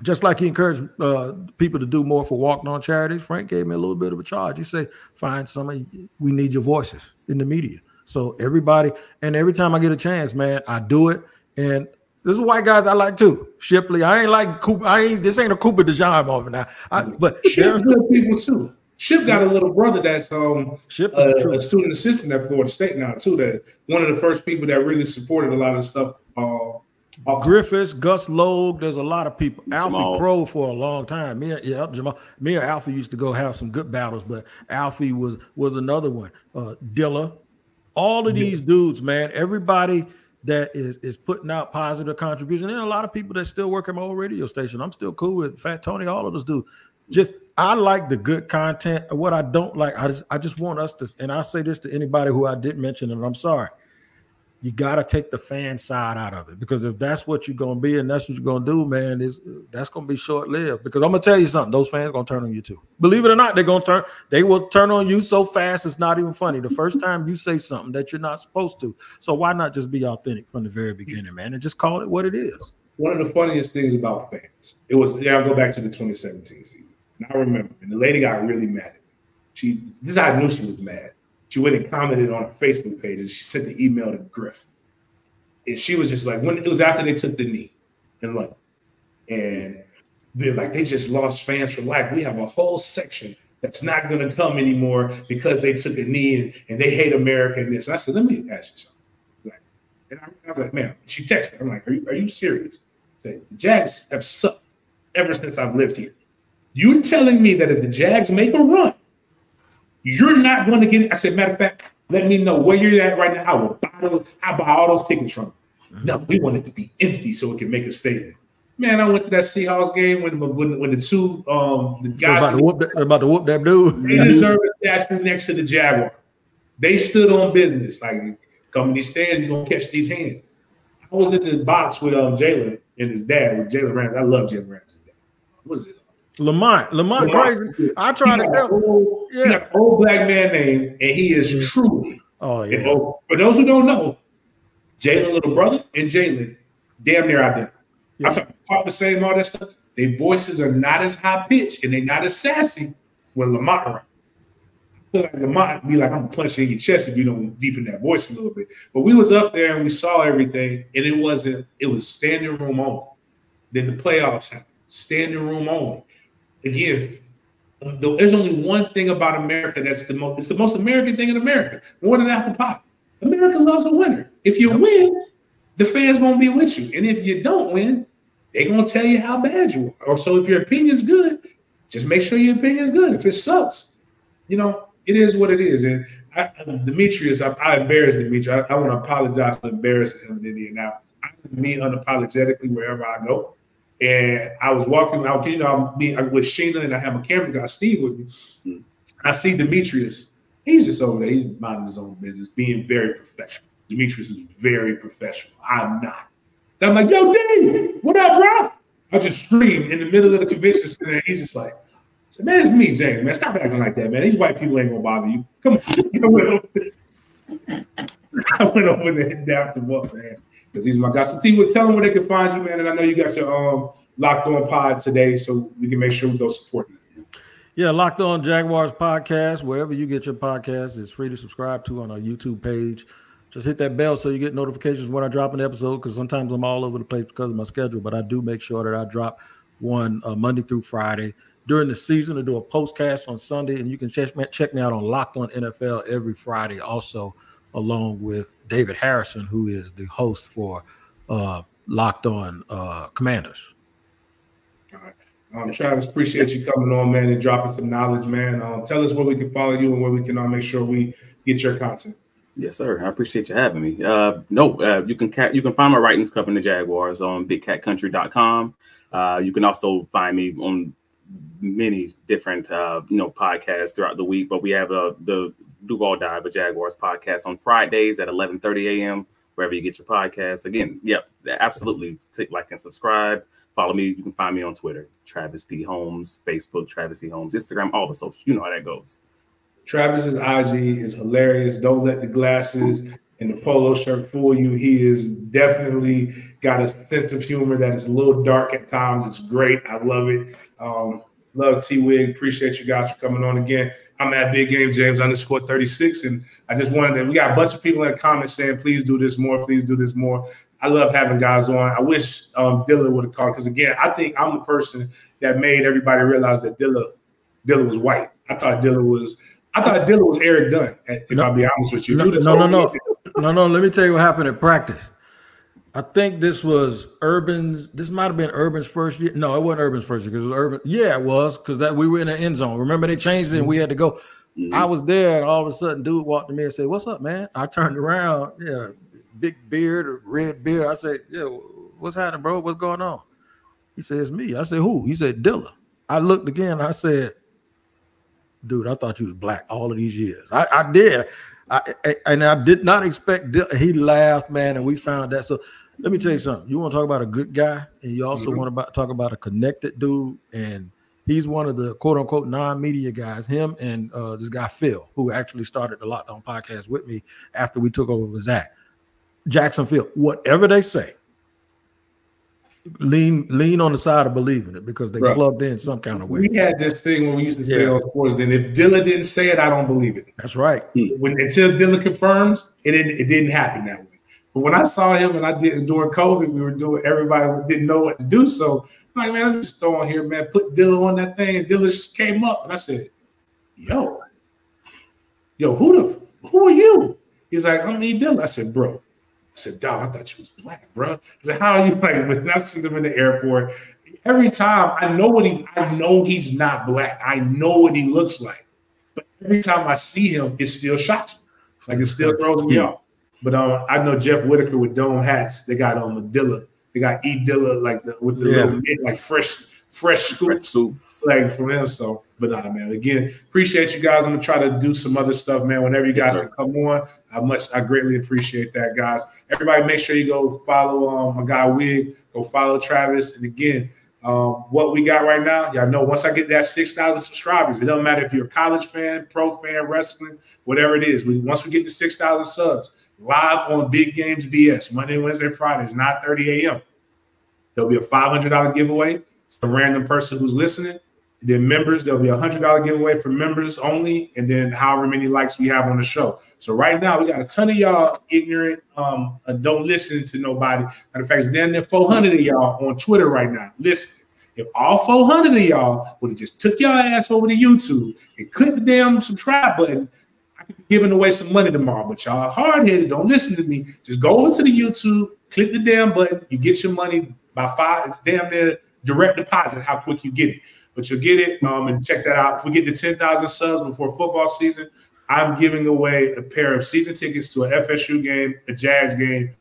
just like he encouraged uh, people to do more for walking on charities, Frank gave me a little bit of a charge. He said, find somebody, we need your voices in the media. So everybody, and every time I get a chance, man, I do it. And this is white guys I like too. Shipley, I ain't like Cooper. I ain't. This ain't a Cooper DeJean moment now. I, but there's good people too. Ship got a little brother that's um Ship uh, a student assistant at Florida State now too. That one of the first people that really supported a lot of stuff. Uh, Griffiths, Gus Logue, there's a lot of people. Alfie Crow for a long time. Me, yeah, Jamal. Me and Alfie used to go have some good battles, but Alfie was was another one. Uh, Dilla, all of these dudes, man, everybody that is is putting out positive contribution. And a lot of people that still work at my old radio station. I'm still cool with Fat Tony, all of us do. Just I like the good content. What I don't like, I just I just want us to, and I say this to anybody who I didn't mention, and I'm sorry you got to take the fan side out of it because if that's what you're going to be and that's what you're going to do, man, is that's going to be short lived. Because I'm going to tell you something, those fans going to turn on you too. Believe it or not, they're going to turn. They will turn on you so fast it's not even funny. The first time you say something that you're not supposed to, so why not just be authentic from the very beginning, man, and just call it what it is. One of the funniest things about fans, it was yeah. I'll go back to the 2017 season. And I remember, and the lady got really mad at me. She this I knew she was mad she went and commented on her Facebook page and she sent the email to Griff. And she was just like, when it was after they took the knee and like, And they're like, they just lost fans for life. We have a whole section that's not going to come anymore because they took a knee and, and they hate America and this. And I said, let me ask you something. Like, and I, I was like, man, she texted. I'm like, are you, are you serious? Say, the Jags have sucked ever since I've lived here. You're telling me that if the Jags make a run, you're not going to get it. I said, matter of fact, let me know where you're at right now. I will buy those, I buy all those tickets from you. No, we want it to be empty so it can make a statement. Man, I went to that Seahawks game when when, when the two um the guys about to whoop that, about to whoop that dude. They deserve a statue next to the Jaguar. They stood on business. Like come these stands, you're gonna catch these hands. I was in the box with um Jalen and his dad with Jalen Ramsey. I love Jalen Ramsey's dad. What was it? Lamont, Lamont, Lamont crazy. I try to tell. Old, yeah, old black man name, and he is truly. Oh yeah. for those who don't know, Jalen little brother and Jalen, damn near identical. Yeah. I'm talking talk the same, all that stuff. Their voices are not as high pitched and they're not as sassy when Lamont around. I feel like Lamont be like, I'm gonna punch you in your chest if you don't deepen that voice a little bit. But we was up there and we saw everything, and it wasn't, it was standing room only. Then the playoffs happened, standing room only again, there's only one thing about America that's the most. It's the most American thing in America, more than apple pie. America loves a winner. If you win, the fans gonna be with you, and if you don't win, they're gonna tell you how bad you are. Or so if your opinion's good, just make sure your opinion's good. If it sucks, you know it is what it is. And I, Demetrius, I, I embarrassed Demetrius. I, I want to apologize for embarrassing him in Indianapolis. I me unapologetically wherever I go. And I was walking out, you know, me with Sheena and I have a camera guy, Steve, with me. Mm-hmm. I see Demetrius. He's just over there. He's minding his own business, being very professional. Demetrius is very professional. I'm not. And I'm like, yo, Dave, what up, bro? I just screamed in the middle of the convention center. He's just like, said, man, it's me, James, man. Stop acting like that, man. These white people ain't gonna bother you. Come on. I went over there, I went over there and dapped him up, man. Because he's my guy. So T would tell them where they can find you, man. And I know you got your um locked on pod today, so we can make sure we go support you. Yeah, Locked On Jaguars podcast, wherever you get your podcast, it's free to subscribe to on our YouTube page. Just hit that bell so you get notifications when I drop an episode because sometimes I'm all over the place because of my schedule, but I do make sure that I drop one uh, Monday through Friday during the season to do a postcast on Sunday. And you can check, check me out on Locked On NFL every Friday, also along with David Harrison, who is the host for uh, Locked On uh, Commanders. All right. Um, Travis, appreciate you coming on, man, and dropping some knowledge, man. Um, tell us where we can follow you and where we can uh, make sure we get your content. Yes, sir. I appreciate you having me. Uh, no, uh, you can ca- you can find my writings covering the Jaguars on BigCatCountry.com. Uh, you can also find me on many different uh, you know podcasts throughout the week. But we have uh, the Duval Dive a Jaguars podcast on Fridays at 11:30 a.m. wherever you get your podcasts. Again, yep, absolutely. Take like and subscribe. Follow me. You can find me on Twitter, Travis D Holmes, Facebook, Travis D Holmes, Instagram, all the social. You know how that goes. Travis's IG is hilarious. Don't let the glasses and the polo shirt fool you. He is definitely got a sense of humor that is a little dark at times. It's great. I love it. Um, love T Wig. Appreciate you guys for coming on again. I'm at Big Game James underscore 36. And I just wanted to, we got a bunch of people in the comments saying, please do this more, please do this more. I love having guys on. I wish um, Dilla would have called because again, I think I'm the person that made everybody realize that Dilla, Dilla was white. I thought Dilla was, I thought Dilla was Eric Dunn. If no, I'll be honest with you, no, no, no, no, no, no. Let me tell you what happened at practice. I think this was Urban's. This might have been Urban's first year. No, it wasn't Urban's first year because it was Urban. Yeah, it was because that we were in the end zone. Remember they changed it and we had to go. Mm-hmm. I was there and all of a sudden, dude walked to me and said, "What's up, man?" I turned around. Yeah, big beard, red beard. I said, "Yeah, what's happening, bro? What's going on?" He said, "It's me." I said, "Who?" He said, "Dilla." I looked again. I said, "Dude, I thought you was black all of these years." I, I did. I, I, and I did not expect. He laughed, man, and we found that. So let me tell you something. You want to talk about a good guy, and you also mm-hmm. want to talk about a connected dude, and he's one of the quote unquote non-media guys. Him and uh, this guy Phil, who actually started the Locked On podcast with me after we took over with Zach. Jackson Phil, whatever they say, lean lean on the side of believing it because they right. plugged in some kind of way. We had this thing when we used to yeah. say on sports. Then if Dilla didn't say it, I don't believe it. That's right. When until Dilla confirms, it didn't it didn't happen that way. But when I saw him and I did during COVID, we were doing everybody didn't know what to do. So I'm like, man, me just throw on here, man. Put Dilla on that thing, and Dilla just came up, and I said, "Yo, yo, who the who are you?" He's like, "I'm E Dilla." I said, "Bro." I said, "Dog, I thought you was black, bro." I said, "How are you?" Like, when I've seen him in the airport, every time I know what he, I know he's not black. I know what he looks like, but every time I see him, it still shocks me. Like it still throws me off. But um, I know Jeff Whitaker with dome hats. They got on um, Dilla. They got E Dilla like the, with the yeah. little like fresh fresh scoops, fresh like from him. So, but nah, man. Again, appreciate you guys. I'm gonna try to do some other stuff, man. Whenever you guys yes, can come on, I much I greatly appreciate that, guys. Everybody, make sure you go follow um my guy Wig. Go follow Travis. And again, um, what we got right now, y'all know once I get that 6,000 subscribers, it doesn't matter if you're a college fan, pro fan, wrestling, whatever it is. We, once we get to 6,000 subs, live on Big Games BS, Monday, Wednesday, Fridays, 9 30 a.m. There'll be a $500 giveaway a random person who's listening. then members, there'll be a $100 giveaway for members only, and then however many likes we have on the show. So right now, we got a ton of y'all ignorant, um, uh, don't listen to nobody. Matter of fact, then there 400 of y'all on Twitter right now. Listen. If all 400 of y'all would have just took your ass over to YouTube and clicked the damn subscribe button, I could be giving away some money tomorrow. But y'all hard headed, don't listen to me. Just go over to the YouTube, click the damn button, you get your money by five. It's damn near direct deposit how quick you get it. But you'll get it um, and check that out. If we get to 10,000 subs before football season, I'm giving away a pair of season tickets to an FSU game, a Jazz game.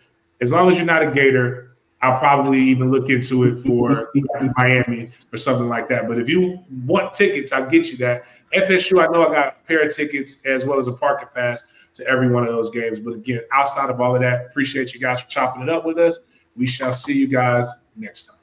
As long as you're not a Gator, I'll probably even look into it for Miami or something like that. But if you want tickets, I'll get you that. FSU, I know I got a pair of tickets as well as a parking pass to every one of those games. But again, outside of all of that, appreciate you guys for chopping it up with us. We shall see you guys next time.